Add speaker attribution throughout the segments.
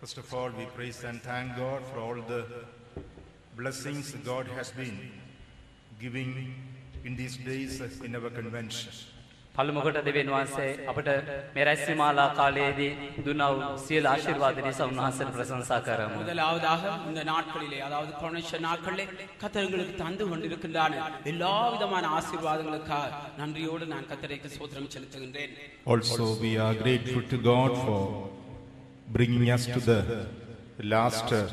Speaker 1: First of all, we praise and thank God for all the blessings God has been giving in these days in our convention.
Speaker 2: පළමුකොට දෙවෙන් වහන්සේ අපට මේ රැස්විමාලා කාලයේදී දුන්නා වූ සියලු ආශිර්වාද නිසා උන්වහන්සේට ප්‍රශංසා කරමු.
Speaker 3: முதலாவதாக இந்த நாட்களிலே அதாவது கொனேஷ நாட்களிலே கத்தர்களுக்கு தந்து கொண்டிருக்கின்றான எல்லா விதமான ஆசீர்வாதங்களுக்காக நன்றியோடு நான் கத்தரைக்கு சோதனம் செலுத்துகின்றேன்
Speaker 1: Also, we are grateful to God for bringing us to the last uh,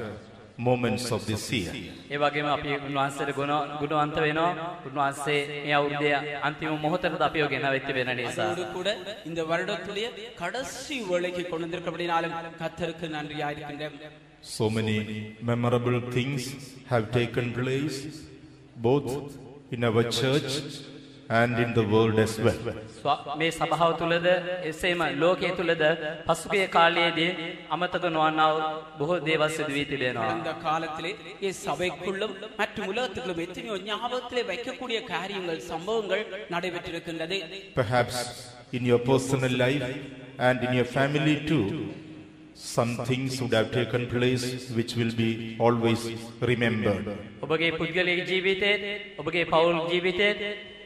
Speaker 1: moments of this year.
Speaker 2: ඒ වගේම අපි උන්වහන්සේට ගුණ ගුණවන්ත වෙනවා. උන්වහන්සේ මේ අවුරුද්දේ අන්තිම මොහොතට අපිව ගෙනවෙච්ච වෙන නිසා.
Speaker 3: அதோடு கூட இந்த வருடத்துடைய கடைசி வேலைக்கு கொண்டு வந்திருக்கபடினாலும் கத்தருக்கு நன்றியாயிருக்கின்றேன்
Speaker 1: So many memorable things have taken place, both in our church and in the world as well.
Speaker 2: ස්ව- මේ සභාව තුළද එසේම ලෝකයේ තුළද පසුගිය කාලයේදී අමතක නොවන්නා වූ බොහෝ දේවල් සිදු වී තිබෙනවා.
Speaker 3: அந்த காலத்திலே இ சபைக்குள்ளும் மற்றும் உலகத்துக்குள்ளும் எத்தனையோ ஞாபகத்திலே வைக்கக்கூடிய காரியங்கள் சம்பவங்கள் நடைபெற்றிருக்கின்றது
Speaker 1: Perhaps in your personal life and in your family too, some things would have taken place which will be always remembered.
Speaker 2: ඔබගේ පුද්ගලික ජීවිතයේත් ඔබගේ පවුල් ජීවිතයේත්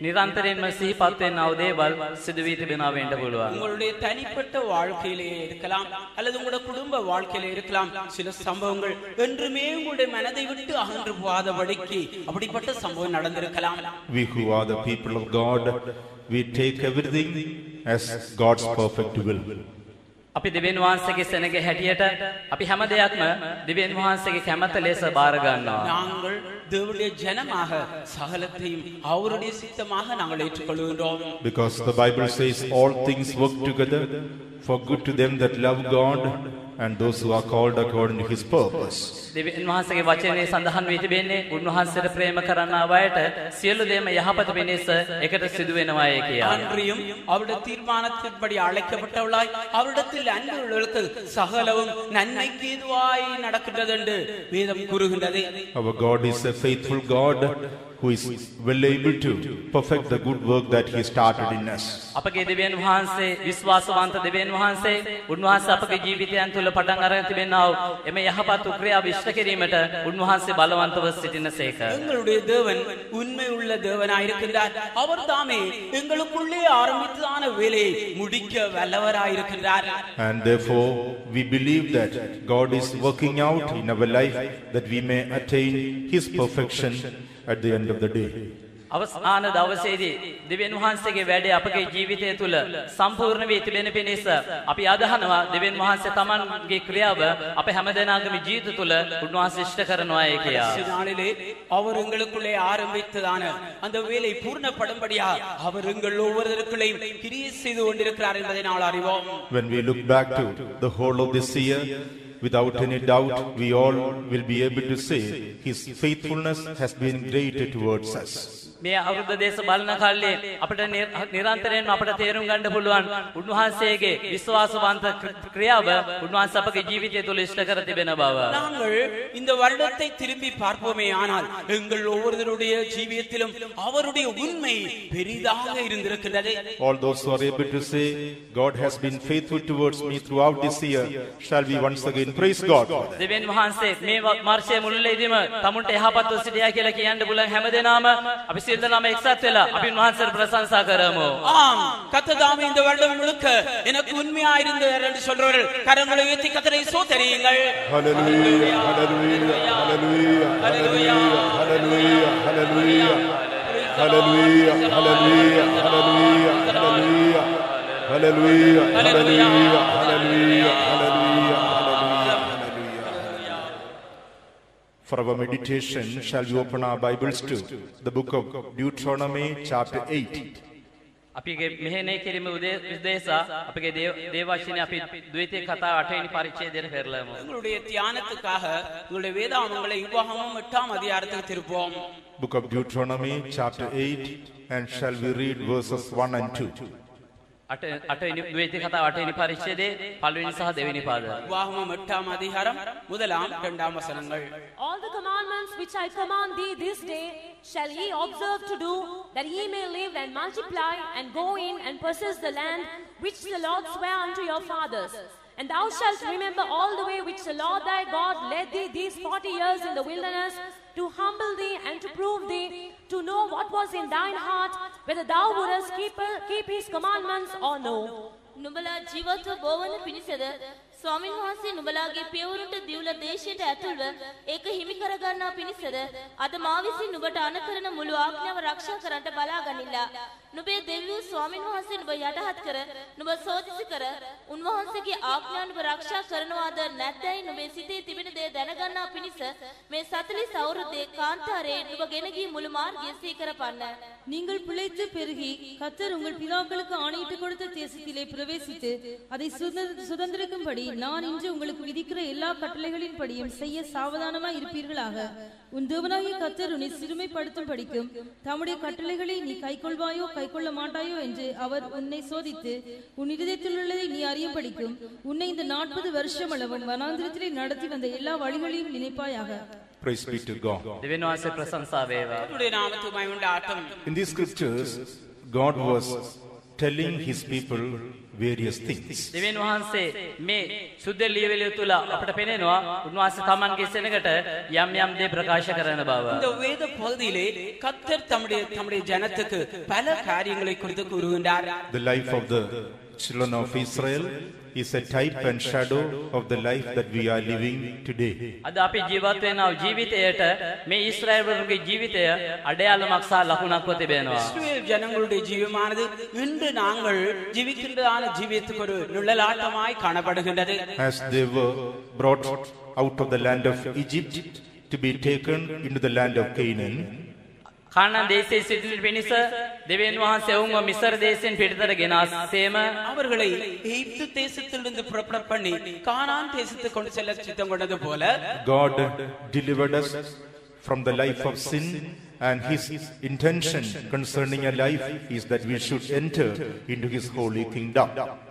Speaker 2: නිරන්තරයෙන්ම සිහිපත් වෙනා වූ දේවල් සිදු වී තිබෙනවා වෙන්න පුළුවන්.
Speaker 3: உங்களுடைய தனிப்பட்ட வாழ்க்கையிலே இருக்கலாம் அல்லது உங்களுடைய குடும்ப வாழ்க்கையிலே இருக்கலாம் சில சம்பவங்கள் என்றுமே உங்களுடைய மனதை விட்டு அகன்று போகாதபடிக்கு அப்படிப்பட்ட சம்பவம் நடந்திருக்கலாம்
Speaker 1: We who are the people of God, we take everything as God's perfect will.
Speaker 2: අපි දෙවියන් වහන්සේගේ සෙනගේ හැටියට අපි හැම දෙයක්ම දෙවියන් වහන්සේගේ කැමැත්ත ලෙස බාර ගන්නවා.
Speaker 3: நாங்கள் தேவனுடைய ஜனமாக சகலத்தையும் அவருடைய சித்தமாக நாங்கள் ஏற்றுக்கொள்கின்றோம்
Speaker 1: Because the Bible says all things work together for good to them that love God and those who are called according to his purpose.
Speaker 2: දෙවියන් වහන්සේගේ වචනේ සඳහන් වී තිබෙන්නේ උන්වහන්සේට ප්‍රේම කරන අයට සියලු දේම යහපත පිණිස එකට සිදු වෙනවායි කියා.
Speaker 3: அன்றியும் அவருடைய தீர்மானத்தின்படி அழைக்கப்பட்டவளாய் அவரிடத்தில் அன்பு உள்ளவர்களுக்கு சகலவும் நன்மைக்கு ஏதுவாய் நடக்கின்றது என்று வேதம் கூறுகின்றது
Speaker 1: Our God is a faithful God who is well able to perfect the good work that he started in us.
Speaker 2: අපගේ දෙවියන් වහන්සේ විශ්වාසවන්ත දෙවියන් වහන්සේ උන්වහන්සේ අපගේ ජීවිතයන් තුළ පටන් අරගෙන තිබෙනා වූ එම යහපත් ක්‍රියාව ඉෂ්ට කිරීමට උන්වහන්සේ බලවන්තව සිටිනසේක.
Speaker 3: எங்களுடைய தேவன் உண்மை உள்ள தேவனாயிருக்கின்றார் அவர் தாமே எங்களுக்குள்ளே ஆரம்பித்ததான வேலையை முடிக்க வல்லவராயிருக்கின்றார்
Speaker 1: And therefore, we believe that God is working out in our life that we may attain his perfection at the end of the day.
Speaker 2: අවසාන දවසේදී දෙවියන් වහන්සේගේ වැඩේ අපගේ ජීවිතය තුළ සම්පූර්ණ වී තිබෙන පිණිස අපි අදහනවා දෙවියන් වහන්සේ තමන්ගේ ක්‍රියාව අප හැමදෙනාගේම ජීවිත තුළ උන්වහන්සේ ඉෂ්ට කරනවායි කියා.
Speaker 3: கடைசி நாளிலே அவர் எங்களுக்குள்ளே ஆரம்பித்ததான அந்த வேலை பூர்ணப்படும்படியா அவர் எங்கள் ஒவ்வொருவருக்குள்ளையும் கிரியை செய்து கொண்டிருக்கிறார் என்பதை நாங்கள் அறிவோம்
Speaker 1: When we look back to the whole of this year, without any doubt, we all will be able to say his faithfulness has been great towards us.
Speaker 2: මේ අවුරුද්ද දේශ බලන කල්ලේ අපට නිර- නිරන්තරයෙන්ම අපට තේරුම් ගන්න පුළුවන් උන්වහන්සේගේ විශ්වාසවන්ත ක්‍ර- ක්‍රියාව උන්වහන්සේ අපගේ ජීවිතය තුළ ඉෂ්ට කර තිබෙන බව.
Speaker 3: நாங்கள் இந்த வருடத்தை திரும்பி பார்ப்போமே ஆனால் எங்கள் ஒவ்வொருவருடைய ஜீவியத்திலும் அவருடைய உண்மை பெரிதாக இருந்திருக்கின்றது
Speaker 1: All those who are able to say, God has been faithful towards me throughout this year, shall we once again praise God for that.
Speaker 2: දෙවියන් වහන්සේ මේ මර්ෂය මුළුල්ලේදීම තමුන්ට එහපත්ව සිටියා කියලා කියන්න බුලන් හැමදෙනාම අපි நிச்சயம் நாம எக்ஸாக்ட்ல அப்படின்னு மான்சர் பிரசன்சா கரமோ
Speaker 3: ஆம் கத்ததாமே இந்த வருடம் முழுக்க எனக்கு உண்மையா இருந்தார் என்று சொல்றவர்கள் கரங்களை உயர்த்தி கத்தரை சோதரியுங்கள்
Speaker 1: ஹalleluya hallelujah hallelujah hallelujah hallelujah hallelujah hallelujah hallelujah hallelujah hallelujah hallelujah hallelujah hallelujah hallelujah For our meditation, shall we open our Bibles to the book of Deuteronomy, chapter 8.
Speaker 2: අපිගේ මෙහෙණේ කිරීම උදේ උදේසා අපගේ දේව දේවශිනී අපි ද්විතීය කතා 8 වෙනි පරිච්ඡේදයට පෙරලමු.
Speaker 3: உங்களுடைய தியானத்துக்காக உங்களுடைய வேதாமங்களை இவ்வாகமும் எட்டாம் அதிகாரத்துக்கு திருப்போம்
Speaker 1: Book of Deuteronomy, chapter 8, and shall we read verses 1 and 2.
Speaker 4: All the commandments which I command thee this day shall ye observe to do that ye may live and multiply and go in and possess the land which the Lord sware unto your fathers. And thou shalt remember all the way which the Lord thy God led thee these forty years in the wilderness to humble thee and to prove thee, to know what was in thine heart, whether thou wouldest keep, keep his commandments or no.
Speaker 5: නුඹලා ජීවත්ව බෝවන පිණිසද ස්වාමින් වහන්සේ නුඹලාගේ පියවරුන්ට දිවුල දේශයට ඇතුල්ව ඒක හිමි කරගන්නා පිණිසද අද මා විසින් නුඹට අනකරන මුළු ආඥාව රක්ෂා කරන්නට බලා ගනිලා නුඹේ දෙවියෝ ස්වාමින් වහන්සේ නුඹ යටහත් කර නුඹ සෝදිසි කර උන්වහන්සේගේ ආඥා නුඹ රක්ෂා කරනවාද නැත්නම් නුඹේ සිතේ තිබෙන දේ දැනගන්නා පිණිස මේ 40 අවුරුද්දේ කාන්තාරේ නුඹ ගෙන ගිය මුළු මාර්ගය සීකරපන්න
Speaker 6: நீங்கள் பிழைத்து பெருகி கத்தர் உங்கள் பிதாக்களுக்கு ஆணையிட்டு கொடுத்த தேசத்திலே பிரவேசித்து அதை சுதந்திர- சுதந்திரிக்கும்படி நான் இன்று உங்களுக்கு விதிக்கிற எல்லா கட்டளைகளின் படியும் செய்ய சாவதானமா இருப்பீர்களாக. உன் தேவனாகிய கத்தர் உன்னை சிறுமைப்படுத்தும் படிக்கும் தம்முடைய கட்டளைகளை நீ கைக்கொள்வாயோ கைக்கொள்ள மாட்டாயோ என்று அவர் உன்னை சோதித்து உன் இருதயத்தில் உள்ளதை நீ அறிய படிக்கும் உன்னை இந்த நாற்பது வருஷம் அளவன் வனாந்திரத்திலே நடத்தி வந்த எல்லா வழிகளையும் நினைப்பாயாக.
Speaker 1: Praise be to God. In these scriptures, God was telling his people various things.
Speaker 2: දෙවියන් වහන්සේ මේ සුද්ධ ලියවිලිය තුල අපට පෙනෙනවා උන්වහන්සේ Tamanගේ සෙනගට යම් යම් දේ ප්‍රකාශ කරන බව.
Speaker 3: இந்த வேத பகுதியிலே கத்தர் தம்முடைய தம்முடைய ஜனத்துக்கு பல காரியங்களை குறித்து கூறுகின்றார்
Speaker 1: The life of the children of Israel is a type and shadow of the life that we are living today.
Speaker 2: අද අපි ජීවත් වෙනා ජීවිතයට මේ ඊශ්‍රායල්වරුන්ගේ ජීවිතය අඩයාලමක් සහ ලකුණක්ව තිබෙනවා.
Speaker 3: இஸ்ரவேல் ஜனங்களுடைய ஜீவமானது இன்று நாங்கள் ஜீவிக்கின்றதான ஜீவியத்துக்கு ஒரு நிழலாட்டமாய் காணப்படுகின்றது
Speaker 1: As they were brought out of the land of Egypt to be taken into the land of Canaan,
Speaker 2: කානන් දේශයේ සිටින පිණිස දෙවියන් වහන්සේ ඔවුන්ව මිසර දේශයෙන් පිටතට ගෙනාසේම
Speaker 3: அவர்களை எகிப்து தேசத்திலிருந்து புறப்பட பண்ணி கானான் தேசத்துக்கு கொண்டு செல்ல சித்தம் கொண்டது போல
Speaker 1: God delivered us from the life of sin and his intention concerning a life is that we should enter into his holy kingdom.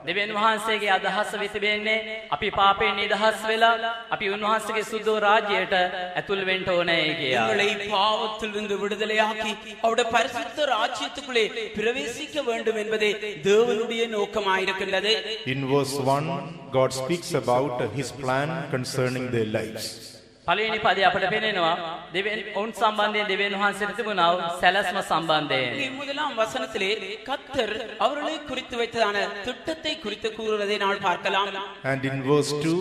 Speaker 2: දෙවියන් වහන්සේගේ අදහස වෙතිබෙන්නේ අපි පාපයෙන් නිදහස් වෙලා අපි උන්වහන්සේගේ සුදු රාජ්‍යයට ඇතුල් වෙන්න ඕනේ කියා.
Speaker 3: எங்களை பாவத்திலிருந்து விடுதலையாக்கி அவருடைய பரிசுத்த ராஜ்யத்துக்குள்ளே பிரவேசிக்க வேண்டும் என்பதே தேவனுடைய நோக்கமாயிருக்கின்றது
Speaker 1: In verse 1, God speaks about his plan concerning their lives.
Speaker 2: පළවෙනි පදේ අපට පෙනෙනවා දෙවියන් ඔවුන් සම්බන්ධයෙන් දෙවියන් වහන්සේට තිබුණා වූ සැලැස්ම සම්බන්ධයෙන්.
Speaker 3: இங்கே முதலாம் வசனத்திலே கத்தர் அவர்களை குறித்து வைத்ததான திட்டத்தை குறித்து கூறுவதை நாம் பார்க்கலாம்
Speaker 1: And in verse 2,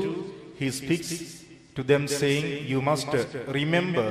Speaker 1: he speaks to them saying, You must remember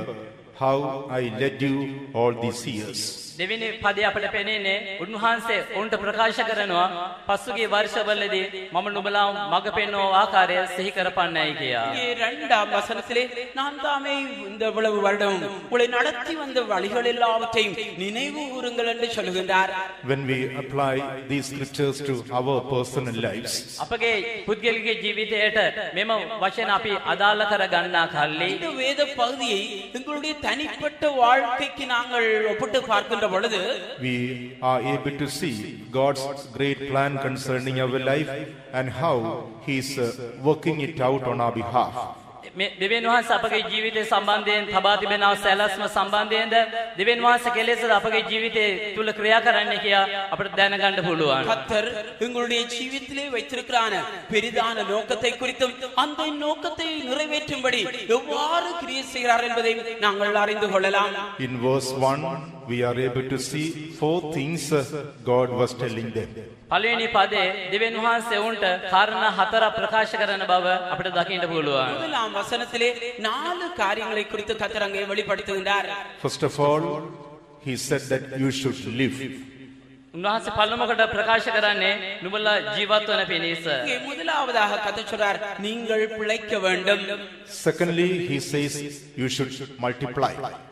Speaker 1: how I led you all these years.
Speaker 2: දෙවෙනි පදේ අපට පෙනෙන්නේ උන්වහන්සේ ඔවුන්ට ප්‍රකාශ කරනවා පසුගිය වර්ෂවලදී මම නුඹලා මඟ පෙන්වෝ ආකාරය සිහි කරපන්නයි කියා.
Speaker 3: இங்கே இரண்டாம் வசனத்திலே நான் தாமே இந்த இவ்வளவு வருடம் உங்களை நடத்தி வந்த வழிகள் எல்லாவற்றையும் நினைவு கூறுங்கள் என்று சொல்லுகின்றார்
Speaker 1: When we apply these scriptures to our personal lives,
Speaker 2: අපගේ පුද්ගලික ජීවිතයට මෙම වචන අපි අදාළ කර ගන්නා කල්ලි
Speaker 3: இந்த வேத பகுதியை எங்களுடைய தனிப்பட்ட வாழ்க்கைக்கு நாங்கள் ஒப்பிட்டு பார்க்கின்ற பொழுது
Speaker 1: we are able to see God's great plan concerning our life and how He is uh, working it out on our behalf.
Speaker 2: මේ දෙවියන් වහන්සේ අපගේ ජීවිතය සම්බන්ධයෙන් තබා තිබෙනව සැලැස්ම සම්බන්ධයෙන්ද දෙවියන් වහන්සේ කෙලෙසද අපගේ ජීවිතය තුල ක්‍රියා කරන්න කියා අපිට දැනගන්න පුළුවන්.
Speaker 3: கத்தர் எங்களுடைய ஜீவித்திலே வைத்திருக்கிறான பெரிதான நோக்கத்தை குறித்தும் அந்த நோக்கத்தை நிறைவேற்றும்படி எவ்வாறு கிரியை செய்கிறார் என்பதை நாங்கள் அறிந்து கொள்ளலாம்
Speaker 1: In verse 1, we are able to see four things uh, God was telling them.
Speaker 2: පළවෙනි පදේ දෙවියන් වහන්සේ උන්ට කාරණා හතරක් ප්‍රකාශ කරන බව අපිට දකින්න පුළුවන්.
Speaker 3: முதலாம் வசனத்திலே நாலு காரியங்களை குறித்து கத்தர் அங்கே வெளிப்படுத்துகின்றார்
Speaker 1: First of all, He said that you should live.
Speaker 2: நாசு பல்லுமகட பிரகாஷகரானே நுமல்ல ஜீவாத்துவன பெனீஸ்
Speaker 3: இங்கே முதலாவதாக கதை சொல்றார் நீங்கள் பிழைக்க வேண்டும்
Speaker 1: secondly he says you should multiply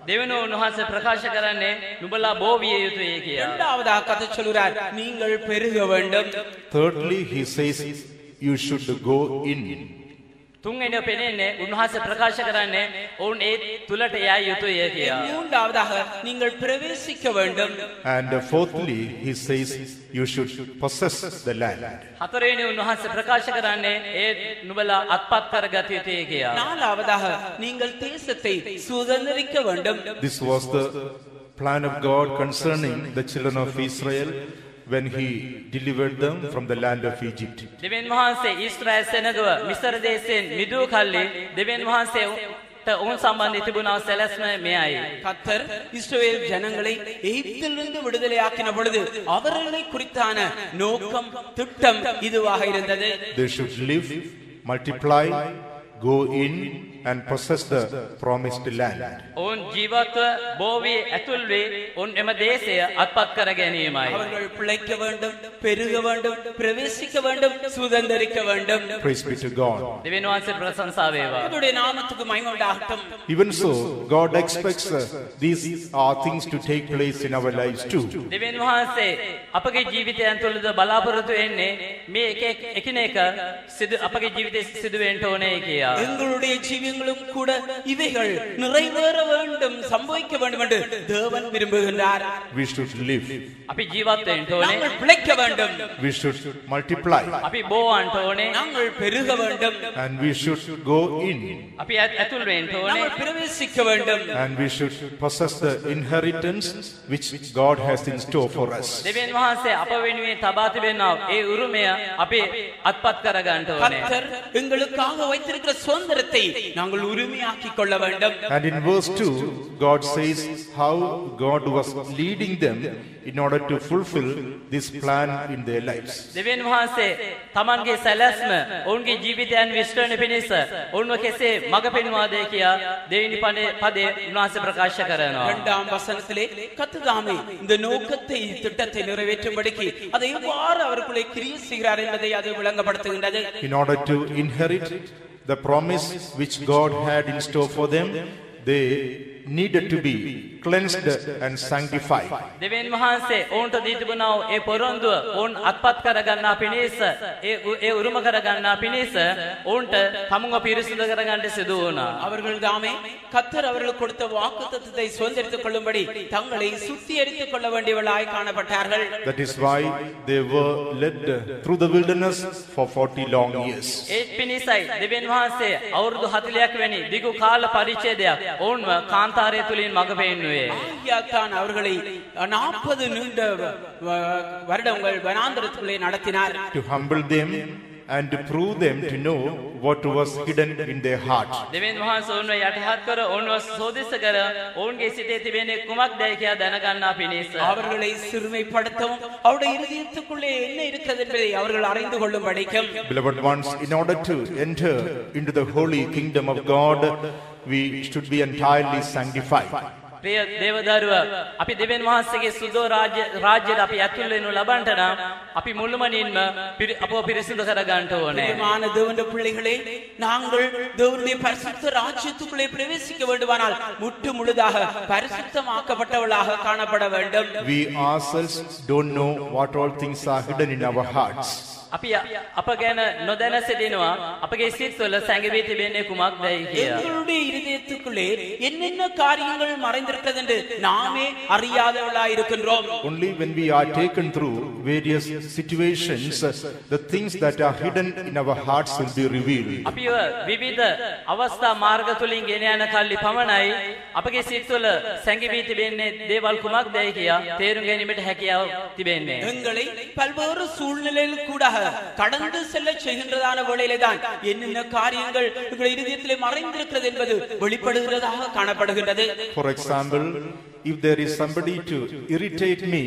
Speaker 2: தேவனோ நாசு பிரகாஷகரானே நுமல்ல போவியயுது ஏகியா
Speaker 3: இரண்டாவதாக கதை சொல்றார் நீங்கள் பெருக வேண்டும்
Speaker 1: thirdly he says you should go in
Speaker 2: තුන්වෙනිව පෙනෙන්නේ උන්වහන්සේ ප්‍රකාශ කරන්නේ ඔවුන් ඒ තුලට යා යුතුය කියා.
Speaker 3: மூன்றாவதாக நீங்கள் பிரவேசிக்க வேண்டும்
Speaker 1: And uh, fourthly, he says, you should possess the land.
Speaker 2: හතරවෙනි උන්වහන්සේ ප්‍රකාශ කරන්නේ ඒ නුඹලා අත්පත් කරගත යුතුය කියා.
Speaker 3: நாலாவதாக நீங்கள் தேசத்தை சுதந்திரிக்க வேண்டும்
Speaker 1: This was the plan of God concerning the children of Israel when he delivered them from the land of Egypt.
Speaker 2: දෙවියන් වහන්සේ ඊශ්‍රායල් සෙනගව මිස්ර දේශයෙන් මිදූ කල්ලි දෙවියන් වහන්සේට ඔවුන් සම්බන්ධ තිබුණා සැලැස්ම මෙයයි.
Speaker 3: கத்தர் இஸ்ரவேல் ஜனங்களை எகிப்திலிருந்து விடுதலையாக்கின பொழுது அவர்களை குறித்தான நோக்கம் திட்டம் இதுவாக இருந்தது
Speaker 1: They should live, multiply, go in and possess the promised land.
Speaker 2: ඔවුන් ජීවත්ව බෝවී ඇතුල් වී ඔවුන් එම දේශය අත්පත් කර ගැනීමයි.
Speaker 3: அவர்கள் பிழைக்க வேண்டும் பெருக வேண்டும் பிரவேசிக்க வேண்டும் சுதந்திரிக்க வேண்டும்
Speaker 1: Praise be to God.
Speaker 2: දෙවියන් වහන්සේ ප්‍රශංසා වේවා.
Speaker 3: அவருடைய நாமத்துக்கு மகிமை உண்டாகட்டும்
Speaker 1: Even so, God expects uh, these are things to take place in our lives too.
Speaker 2: දෙවියන් වහන්සේ අපගේ ජීවිතයන් තුළද බලාපොරොත්තු වෙන්නේ මේ එක එක- එකිනෙක සිදු අපගේ ජීවිතේ සිදුවෙන්න ඕනේ කියා.
Speaker 3: எங்களுடைய ஜீவியங்களும் கூட இவைகள் நிறைவேற வேண்டும் சம்பவிக்க வேண்டும் என்று தேவன் விரும்புகின்றார்
Speaker 1: We should live,
Speaker 2: අපි ජීවත් වෙන්න ඕනේ.
Speaker 3: நாங்கள் பிழைக்க வேண்டும்
Speaker 1: we should multiply,
Speaker 2: අපි බෝවන්ට ඕනේ.
Speaker 3: நாங்கள் பெருக வேண்டும்
Speaker 1: and we should go in,
Speaker 2: අපි ඇත්- ඇතුල් වෙන්න ඕනේ.
Speaker 3: நாங்கள் பிரவேசிக்க வேண்டும்
Speaker 1: and we should possess the inheritance which God has in store for us.
Speaker 2: දෙවියන් වහන්සේ අප වෙනුවෙන් තබා තිබෙනා ඒ උරුමය අපි අත්පත් කර ගන්නට ඕනේ.
Speaker 3: கர்த்தர் எங்களுக்காக வைத்திருக்கிற சுதந்திரத்தை நாங்கள் உரிமையாக்கிக் கொள்ள வேண்டும்
Speaker 1: And in verse 2, God says how God was leading them in order to fulfill this plan in their lives.
Speaker 2: දෙවියන් වහන්සේ තමන්ගේ සැලැස්ම ඔවුන්ගේ ජීවිතයන් විශ්වරණ පිණිස ඔවුන්ව කෙසේ මඟ පෙන්වාදේ කියා දෙවිනි පදේ පදේ උන්වහන්සේ ප්‍රකාශ කරනවා.
Speaker 3: இரண்டாம் வசனத்திலே கத்துதாமே இந்த நோக்கத்தை திட்டத்தை நிறைவேற்றும்படிக்கு அதை எவ்வாறு அவருக்குள்ளே கிரியை செய்கிறார் என்பதை அது விளங்கப்படுத்துகின்றது
Speaker 1: In order to inherit the promise which God had in store for them, they needed to be cleansed and sanctified.
Speaker 2: දෙවියන් වහන්සේ ඔවුන්ට දී තිබුණා වූ ඒ පොරොන්දුව ඔවුන් අත්පත් කරගන්නා පිණිස ඒ උ- ඒ උරුම කරගන්නා පිණිස ඔවුන්ට තමුන්ව පිරිසිදු කරගන්න සිදු වුණා.
Speaker 3: அவர்கள் தாமே கத்தர் அவர்களுக்கு கொடுத்த வாக்கு தத்துவத்தை சுதந்திரித்துக் கொள்ளும்படி தங்களை சுத்திகரித்துக் கொள்ள வேண்டியவர்களாய் காணப்பட்டார்கள்
Speaker 1: That is why they were led through the wilderness for 40 long years.
Speaker 2: ඒත් පිණිසයි දෙවියන් වහන්සේ අවුරුදු 40ක් වැනි දිගු කාල පරිච්ඡේදයක් ඔවුන්ව කාන්තාරය තුලින් මඟ පෙන්නුවේ.
Speaker 3: ஆகியாத்தான் அவர்களை நாற்பது நீண்ட வ- வ- வருடங்கள் வனாந்திரத்துக்குள்ளே நடத்தினார்
Speaker 1: To humble them and to prove them to know what was hidden in their heart.
Speaker 2: දෙවියන් වහන්සේ ඔවුන්ව යටහත් කර ඔවුන්ව සෝදිස්ස කර ඔවුන්ගේ සිතේ තිබෙන කුමක්දයි කියා දැනගන්නා පිණිස.
Speaker 3: அவர்களை சிறுமைப்படுத்தவும் அவருடைய இருதயத்துக்குள்ளே என்ன இருக்கிறது என்பதை அவர்கள் அறிந்து கொள்ளும் படிக்கும்
Speaker 1: Beloved ones, in order to enter into the holy kingdom of God, we should be entirely sanctified.
Speaker 2: ප්‍රිය දේවදරුව අපි දෙවියන් වහන්සේගේ සුදෝ රාජ්‍ය රාජ්‍යයට අපි ඇතුල් වෙනු ලබන්නට නම් අපි මුළුමනින්ම පිරි- අපව පිරිසිදු කර ගන්න ඕනේ.
Speaker 3: பிரியமான தேவனுடைய பிள்ளைகளே நாங்கள் தேவனுடைய பரிசுத்த ராஜ்யத்துக்குள்ளே பிரவேசிக்க வேண்டுமானால் முற்று முழுதாக பரிசுத்தமாக்கப்பட்டவளாக காணப்பட வேண்டும்
Speaker 1: We ourselves don't know what all things are hidden in our hearts.
Speaker 2: අපි අප ගැන නොදැන සිටිනවා අපගේ සිත්වල සැඟවී තිබෙන්නේ කුමක්දයි කියා.
Speaker 3: எங்களுடைய இருதயத்துக்குள்ளே என்னென்ன காரியங்கள் மறைந்திருக்கிறது என்று நாமே அறியாதவளாய் இருக்கின்றோம்
Speaker 1: Only when we are taken through various situations, the things that are hidden in our hearts will be revealed.
Speaker 2: අපිව විවිධ අවස්ථා මාර්ග තුලින් ගෙන යන කල්ලි පමණයි අපගේ සිත්වල සැඟවී තිබෙන්නේ දේවල් කුමක්දයි කියා තේරුම් ගැනීමට හැකියාව තිබෙන්නේ.
Speaker 3: எங்களை பல்வேறு சூழ்நிலையில் கூட கடந்து செல்ல செய்கின்றதான வேளையிலே தான் என்னென்ன காரியங்கள் உங்கள் இருதயத்திலே மறைந்திருக்கிறது என்பது வெளிப்படுகிறதாக காணப்படுகின்றது
Speaker 1: for example if there is somebody to irritate me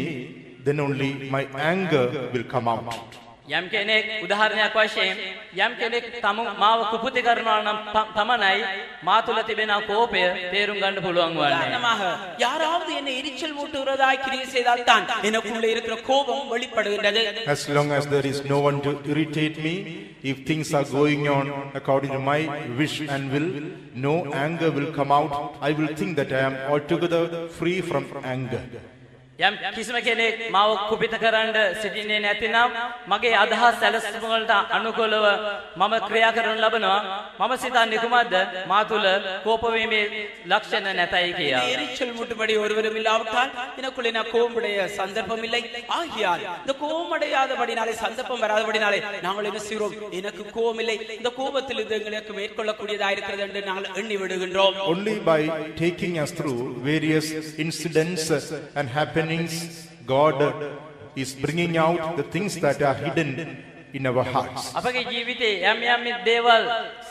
Speaker 1: then only my anger will come out.
Speaker 2: යම් කෙනෙක් උදාහරණයක් වශයෙන් යම් කෙනෙක් තම මාව කුපුති කරනවා නම් ප- පමණයි මා තුල තිබෙන කෝපය තේරුම් ගන්න පුළුවන් වන්නේ.
Speaker 3: உதாரணமாக யாராவது என்னை எரிச்சல் மூட்டுகிறதாய் கிரியை செய்தால் தான் எனக்குள்ளே இருக்கிற கோபம் வெளிப்படுகின்றது
Speaker 1: As long as there is no one to irritate me, if things are going on according to my wish and will, no anger will come out. I will think that I am altogether free from anger.
Speaker 2: යම් කිසිම කෙනෙක් මාව කුපිත කරන්න සිටින්නේ නැතිනම් මගේ අදහස් සැලසුම් වලට අනුකූලව මම ක්‍රියා කරනු ලබනවා මම සිතන්නේ කුමක්ද මා තුල කෝප වීමේ ලක්ෂණ නැතයි කියා
Speaker 3: எரிச்சல் முட்டுபடி ஒருவரும் இல்லாவிட்டால் எனக்குள்ளே நான் கோபமுடைய சந்தர்ப்பம் இல்லை ஆகியால் இந்த கோபமடையாதபடினாலே சந்தர்ப்பம் வராதபடினாலே நாங்கள் என்ன செய்கிறோம் எனக்கு கோபம் இல்லை இந்த கோபத்தில் இது எங்களுக்கு மேற்கொள்ளக்கூடியதா இருக்கிறது என்று நாங்கள் எண்ணி விடுகின்றோம்
Speaker 1: Only by taking us through various incidents and happenings, God is bringing out the things that are hidden in our hearts.
Speaker 2: අපගේ ජීවිතේ යම් යම් දේවල්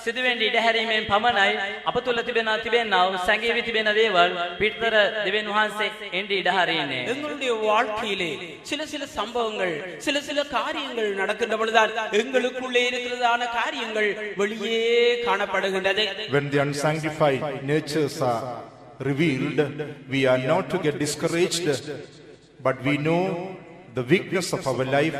Speaker 2: සිදුවෙන්න ඉඩ හැරීමෙන් පමණයි අප තුල තිබෙන තිබෙනා වූ සැඟවි තිබෙන දේවල් පිටතර දෙවියන් වහන්සේ එන්න ඉඩ හරින්නේ
Speaker 3: எங்களுடைய வாழ்க்கையிலே சில சில சம்பவங்கள் சில சில காரியங்கள் நடக்கின்ற பொழுதுதான் எங்களுக்குள்ளே இருக்கிறதான காரியங்கள் வெளியே காணப்படுகின்றது
Speaker 1: When the unsanctified natures are revealed, we are not to get discouraged, but we know the weakness of our life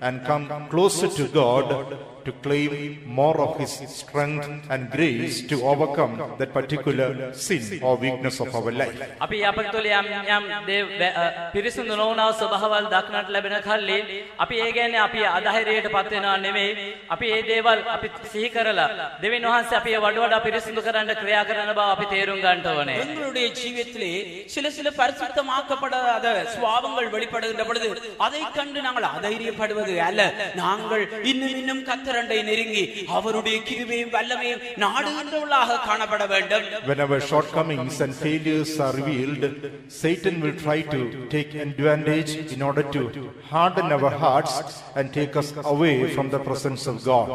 Speaker 1: and come closer to God to claim more of His strength and grace to overcome that particular sin or weakness of our life.
Speaker 2: අපි අප තුළ යම් යම් දේ බැ- අ, පිරිසිදු නොවනා ස්වභාවල් දක්නට ලැබෙන කල්ලි අපි ඒ ගැන අපි අධෛර්යයට පත් වෙනවා නෙමෙයි අපි ඒ දේවල් අපි සිහි කරලා දෙවියන් වහන්සේ අපි වඩ වඩා පිරිසිදු කරන්න ක්‍රියා කරන බව අපි තේරුම් ගන්න ඕනේ
Speaker 3: எங்களுடைய ஜீவியத்திலே சில சில பரிசுத்தமாக்கப்படாத சுவாபங்கள் வெளிப்படுகின்ற பொழுது அதை கண்டு நாங்கள் அதைரியப்படுவது அல்ல நாங்கள் இன்னும் இன்னும் கத்தரண்டை நெருங்கி அவருடைய கிருபையும் வல்லமையும் நாடுகின்றவர்களாக காணப்பட வேண்டும்
Speaker 1: When our shortcomings and failures are revealed, Satan will try to take advantage in order to harden our hearts and take us away from the presence of God.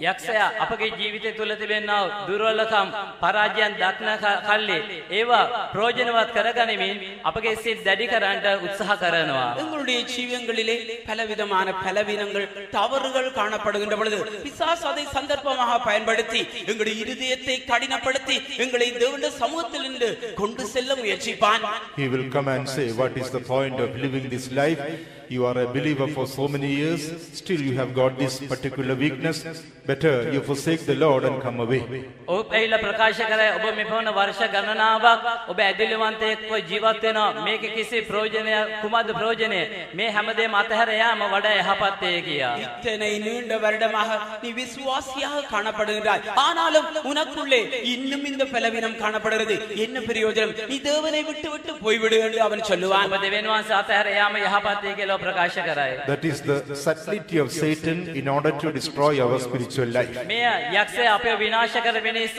Speaker 2: යක්ෂයා අපගේ ජීවිතය තුළ තිබෙනා වූ දුර්වලකම් පරාජයන් දක්න ක- කල්ලි ඒවා ප්‍රෝජනවත් කරගනිමින් අපගේ සිත් දැඩි කරන්නට උත්සාහ කරනවා.
Speaker 3: எங்களுடைய ஜீவியங்களிலே பலவிதமான பலவீனங்கள் தவறுகள் காணப்படுகின்ற பொழுது பிசாசு அதை சந்தர்ப்பமாக பயன்படுத்தி எங்களுடைய இருதயத்தை கடினப்படுத்தி எங்களை தேவனுடைய சமூகத்தில் நின்று கொண்டு செல்ல முயற்சிப்பான்
Speaker 1: He will come and say, What is the point of living this life? You are a believer for so many years, still you have got this particular weakness. Better you forsake the Lord and come away.
Speaker 2: ඔහු පැයිල ප්‍රකාශ කරයි ඔබ මෙපවන වර්ෂ ගණනාවක් ඔබ ඇදිලිවන්තයෙක්ව ජීවත් වෙනවා මේක කිසි ප්‍රෝජනය කුමද්ද ප්‍රෝජනය මේ හැමදේම අතහැර යාම වඩා යහපත්තේ කියා.
Speaker 3: இத்தனை நீண்ட வருடமாக நீ விசுவாசியாக காணப்படுகிறாய் ஆனாலும் உனக்குள்ளே இன்னும் இந்த பலவீனம் காணப்படுகிறது என்ன பிரயோஜனம் நீ தேவனை விட்டு விட்டு போய்விடு என்று அவன் சொல்லுவான்
Speaker 2: ඔබ දෙවන් වහන්සේ අතහැර යාම යහපත්තේ කියලා ප්‍රකාශ කරයි.
Speaker 1: That is the subtlety of Satan in order to destroy our spiritual life.
Speaker 2: මෙය යක්ෂය අපේ විනාශ කර වෙනස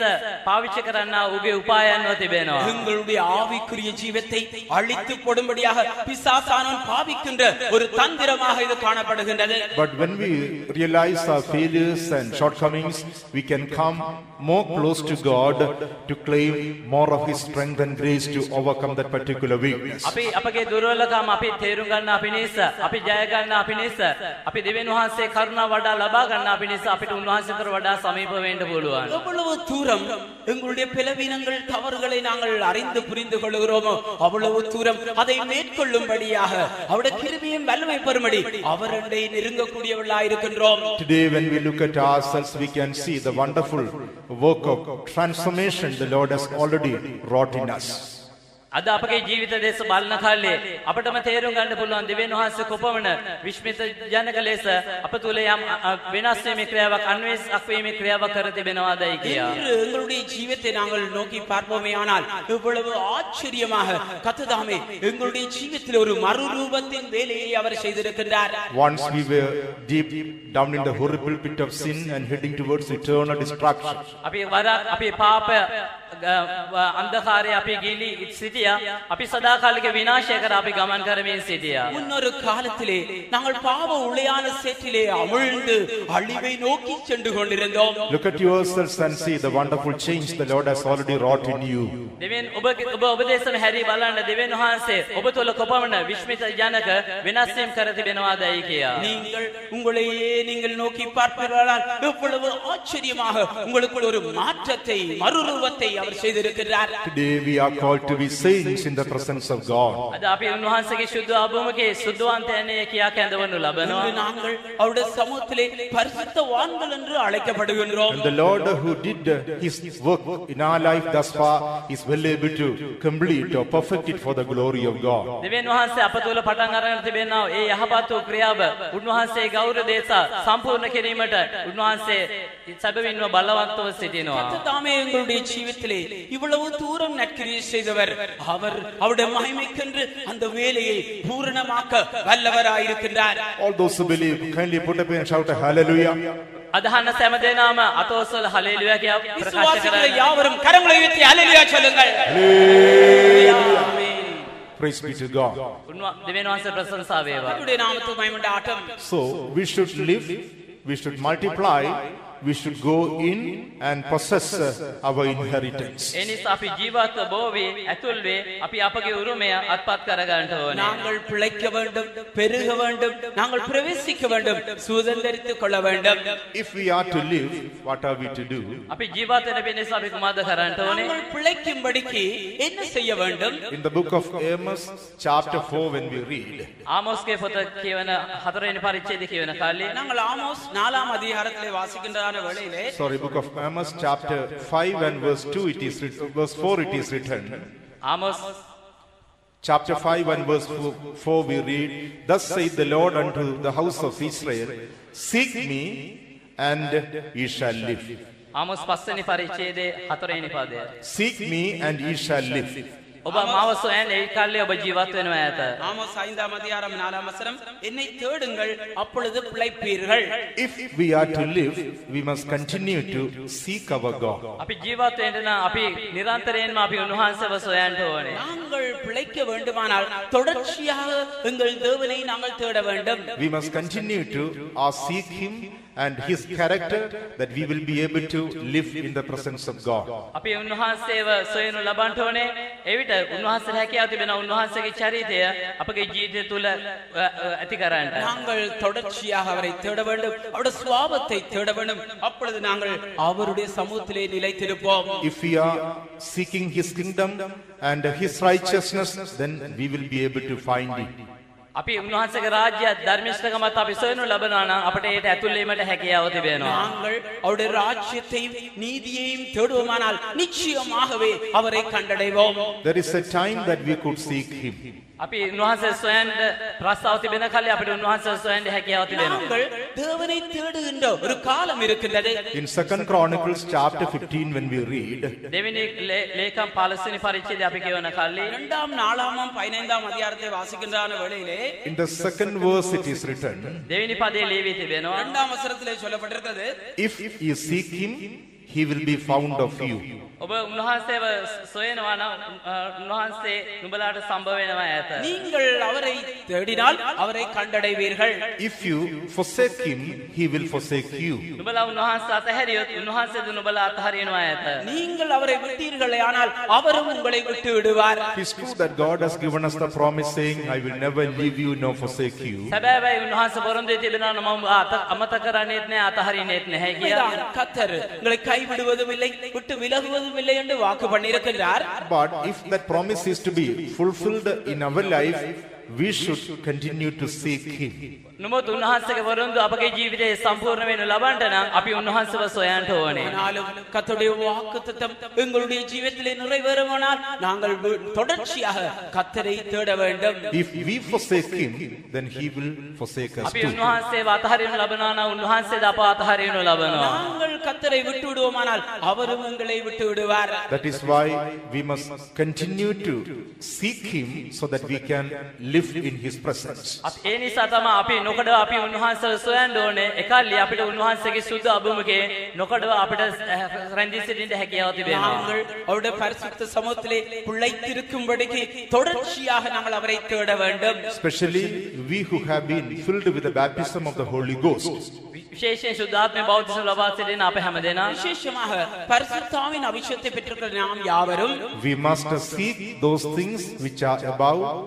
Speaker 2: පාවිච්චි කරන්න උගේ උපායන්ව තිබෙනවා.
Speaker 3: எங்களுடைய ஆவிக்குரிய ஜீவத்தை அழித்து போடும்படியாக பிசாசானவன் பாவிக்கின்ற ஒரு தந்திரமாக இது காணப்படுகின்றது
Speaker 1: But when we realize our failures and shortcomings, we can come more close to God to claim more of His strength and grace to overcome that particular weakness.
Speaker 2: අපි අපගේ දුර්වලකම් අපි තේරුම් ගන්න අපි නිසා අපි ජය ගන්න අපි නිසා අපි දෙවියන් වහන්සේ කරුණා වඩා ලබා ගන්න අපි නිසා අපිට උන්වහන්සේතර වඩා සමීප වෙන්න පුළුවන්.
Speaker 3: எவ்வளவு தூரம் எங்களுடைய பிளவீனங்கள் தவறுகளை நாங்கள் அறிந்து புரிந்து கொள்கிறோமோ அவ்வளவு தூரம் அதை மேற்கொள்ளும்படியாக அவருடைய கிருபியும் வல்லமை பெறும்படி அவரண்டை நெருங்கக்கூடியவர்களாயிருக்கின்றோம்
Speaker 1: Today, when we look at ourselves, we can see the wonderful work of transformation the Lord has already wrought in us.
Speaker 2: අද අපගේ ජීවිත දෙස බලන කල්ලේ අපටම තේරුම් ගන්න පුළුවන් දෙවියන් වහන්සේ කොපමණ විශ්මිත ජනක ලෙස අප තුල යම් අ, අ, වෙනස් වීමේ ක්‍රියාවක් අන්වේෂ අක්වීමේ ක්‍රියාවක් කර තිබෙනවාදයි කියා.
Speaker 3: என்று எங்களுடைய ஜீவத்தை நாங்கள் நோக்கி பார்ப்போமே ஆனால் இவ்வளவு ஆச்சரியமாக கத்ததாமே எங்களுடைய ஜீவத்தில் ஒரு மறுரூபத்தின் வேலையை அவர் செய்திருக்கின்றார்
Speaker 1: Once we were deep down in the horrible pit of sin and heading towards eternal destruction.
Speaker 2: අපි වරක් අපි පාප අන්දකාරය අපි ගිලි සිටියා අපි සදාකාලික විනාශය කර අපි ගමන් කරමින් සිටියා.
Speaker 3: முன்னொரு காலத்திலே நாங்கள் பாவ உளையான சேற்றிலே அமிழ்ந்து அழிவை நோக்கி சென்று கொண்டிருந்தோம்
Speaker 1: Look at yourselves and see the wonderful change the Lord has already wrought in you.
Speaker 2: දෙවෙන් ඔබ ඔබ ඔබදේශම හැරි බලන්න දෙවෙන් වහන්සේ ඔබ තුළ කොපමණ විශ්මිත ජනක වෙනස්වීම් කර තිබෙනවාදයි කියා.
Speaker 3: நீங்கள் உங்களையே நீங்கள் நோக்கி பார்ப்பீர்களால் எவ்வளவு ஆச்சரியமாக உங்களுக்குள் ஒரு மாற்றத்தை மறுரூபத்தை அவர் செய்திருக்கிறார்
Speaker 1: Today we are called to be saved sayings in the presence of God.
Speaker 2: අද අපි උන්වහන්සේගේ ශුද්ධ අභිමුඛයේ සුද්ධවන්තයනේ කියා කැඳවනු ලබනවා.
Speaker 3: இன்று நாங்கள் அவருடைய சமூகத்திலே பரிசுத்தவான்கள் என்று அழைக்கப்படுகின்றோம்
Speaker 1: And the Lord who did his work in our life thus far is well able to complete or perfect it for the glory of God.
Speaker 2: දෙවියන් වහන්සේ අප තුළ පටන් අරගෙන තිබෙනා ඒ යහපත් වූ ක්‍රියාව උන්වහන්සේ ගෞරව දේශ සම්පූර්ණ කිරීමට උන්වහන්සේ සැබවින්ම බලවත්ව සිටිනවා.
Speaker 3: கர்த்தர் தாமே எங்களுடைய ஜீவித்திலே இவ்வளவு தூரம் நற்கிரியை செய்தவர் அவர் அவருடைய மகிமைக்கென்று அந்த வேலையை பூரணமாக்க வல்லவராயிருக்கிறார்
Speaker 1: all those who believe kindly put up and shout a hallelujah
Speaker 2: അതാണ് സമദേനാമ അതോസൽ ഹല്ലേലൂയ
Speaker 3: കിയ
Speaker 2: വിശ്വാസികളെ
Speaker 3: യാവരും കരങ്ങളെ ഉയർത്തി hallelujah ചൊല്ലുങ്ങൾ amen
Speaker 1: Praise be to God. So we should live, we should multiply, we should go in and possess uh, our inheritance.
Speaker 2: ඒ නිසා අපි ජීවත්ව බෝවේ ඇතුල් වේ අපි අපගේ උරුමය අත්පත් කරගන්නට ඕනේ.
Speaker 3: நாங்கள் பிழைக்க வேண்டும் பெருக வேண்டும் நாங்கள் பிரவேசிக்க வேண்டும் சுதந்திரித்துக் கொள்ள வேண்டும்
Speaker 1: If we are to live, what are we to do?
Speaker 2: අපි ජීවත් වෙන නිසා අපි කුමක්ද කරන්නට ඕනේ?
Speaker 3: நாங்கள் பிழைக்கும்படிக்கு என்ன செய்ய வேண்டும்
Speaker 1: In the book of Amos, chapter 4, when we read,
Speaker 2: ආමෝස්ගේ පොත කියවන හතරවෙනි පරිච්ඡේදය කියවන කාලේ
Speaker 3: நாங்கள் ஆமோஸ் நாலாம் அதிகாரத்திலே வாசிக்கின்றதான வேளையிலே
Speaker 1: Sorry, book of Amos, chapter 5 and verse 2, it is written, verse 4, it is written.
Speaker 2: Amos.
Speaker 1: Chapter 5 and verse 4 we read thus saith the lord unto the house of israel seek me and ye shall live. Seek me and ye shall live.
Speaker 2: ඔබ මාව සොයන්න ඒ කාලේ ඔබ ජීවත් වෙනවා ඇත.
Speaker 3: Amos ஐந்தாம் அதிகாரம் நாலாம் வசனம் என்னை தேடுங்கள் அப்பொழுது பிழைப்பீர்கள்
Speaker 1: If we are to live, we must continue to seek our God.
Speaker 2: අපි ජීවත් වෙන්න නම් අපි නිරන්තරයෙන්ම අපි උන්වහන්සේව සොයන්න ඕනේ.
Speaker 3: நாங்கள் பிழைக்க வேண்டுமானால் தொடர்ச்சியாக எங்கள் தேவனை நாங்கள் தேட வேண்டும்
Speaker 1: We must continue to uh, seek Him and His character that we will be able to live in the presence of God.
Speaker 2: අපි උන්වහන්සේව සොයනු ලබන්නට ඕනේ. එවිට උන්වහන්සේට හැකියාව තිබෙනවා උන්වහන්සේගේ චරිතය අපගේ ජීවිතය තුළ අ, අ, ඇති කරන්නට.
Speaker 3: நாங்கள் தொடர்ச்சியாக அவரை தேட வேண்டும் அவருடைய சுவாபத்தை தேட வேண்டும் அப்பொழுது நாங்கள் அவருடைய சமூகத்திலே நிலைத்திருப்போம்
Speaker 1: If we are seeking His kingdom and His righteousness, then we will be able to find it.
Speaker 2: අපි උන්වහන්සේගේ රාජ්‍යයත් ධර්මිෂ්ඨකමත් අපි සොයනු ලබනවා නම් අපට ඒට ඇතුල් වීමට හැකියාව තිබෙනවා.
Speaker 3: நாங்கள் அவருடைய ராஜ்யத்தையும் நீதியையும் தேடுவோமானால் நிச்சயமாகவே அவரை கண்டடைவோம்
Speaker 1: There is a time that we could seek Him.
Speaker 2: අපි උන්වහන්සේ සොයන්න ප්‍රස්තාව තිබෙන කල්ලි අපිට උන්වහන්සේ සොයන්න හැකියාව තිබෙනවා.
Speaker 3: நாங்கள் தேவனை தேடுகின்ற ஒரு காலம் இருக்கின்றது
Speaker 1: In Second Chronicles chapter 15, when we read,
Speaker 2: දෙවෙනි ලේ- ලේකම් පාලස්වනි පරිච්ඡේදය අපි කියවන කල්ලි
Speaker 3: இரண்டாம் நாலாமாம் பதினைந்தாம் அதிகாரத்தை வாசிக்கின்றான வேளையிலே
Speaker 1: in the second verse it is written,
Speaker 2: දෙවෙනි පදේ ලියවී තිබෙනවා.
Speaker 3: இரண்டாம் வசனத்திலே சொல்லப்பட்டிருக்கிறது
Speaker 1: If you seek Him, He will be found of you.
Speaker 2: ඔබ උන්වහන්සේව සොයනවා නම් අ, උන්වහන්සේ නුඹලාට සම්භව වෙනවා ඇත.
Speaker 3: நீங்கள் அவரை தேடினால் அவரை கண்டடைவீர்கள்
Speaker 1: If you forsake Him, He will forsake you.
Speaker 2: නුඹලා උන්වහන්සේ අතහැරියොත් උන්වහන්සේද නුඹලා අතහරිනවා ඇත.
Speaker 3: நீங்கள் அவரை விட்டீர்களே ஆனால் அவரும் உங்களை விட்டு விடுவார்
Speaker 1: It is true that God has given us the promise saying, I will never leave you nor forsake you.
Speaker 2: සැබෑවයි උන්වහන්සේ පොරොන්දු තිබෙනවා නම් මම අත- අමතක කරන්නේත් නෑ අතහරින්නේත් නැහැ කියලා.
Speaker 3: உண்மைதான், கர்த்தர் உங்களை கைவிடுவதும் இல்லை விட்டு விலகுவதும்
Speaker 1: But if that promise is to be fulfilled in our life, we should continue to seek Him.
Speaker 2: නමුත් උන්වහන්සේගේ වරොන්දු අපගේ ජීවිතයේ සම්පූර්ණ වෙනු ලබන්නට නම් අපි උන්වහන්සේව සොයන්න ඕනේ.
Speaker 3: ஆனாலும் கர்த்தருடைய வாக்கு எங்களுடைய ஜீவியத்திலே நிறைவேறுமானால் நாங்கள் வி- தொடர்ச்சியாக கத்தரை தேட வேண்டும்
Speaker 1: If we forsake Him, then He will forsake us
Speaker 2: අපි
Speaker 1: too.
Speaker 2: උන්වහන්සේව අතහරිනු ලබනවා නම් උන්වහන්සේද අප අතහරිනු ලබනවා.
Speaker 3: நாங்கள் கத்தரை விட்டு விடுவோமானால் அவரும் எங்களை விட்டு விடுவார்
Speaker 1: That is why we must continue to seek Him so that we can live in His presence.
Speaker 2: අපි ඒ නිසා තමයි අපි නොකඩව අපි උන්වහන්සේව සොයන්න ඕනේ. එකල්ලි අපිට උන්වහන්සේගේ සුද්ධ අභිමුඛේ නොකඩව අපිට රැඳී සිටින්න හැකියාව තිබෙනවා.
Speaker 3: நாங்கள் அவருடைய பரிசுத்த சமூகத்திலே பிழைத்திருக்கும்படிக்கு தொடர்ச்சியாக நாங்கள் அவரை தேட வேண்டும்
Speaker 1: Especially we who have been filled with the baptism of the Holy Ghost.
Speaker 2: විශේෂයෙන් සුද්ධාත්මය බෞද්ධ ලබා සිටින අප හැමදෙනා
Speaker 3: விசேஷமாக பரிசுத்தாவின் அபிஷேகத்தை பெற்றிருக்கிற நாம் யாவரும்
Speaker 1: We must seek those things which are above whi-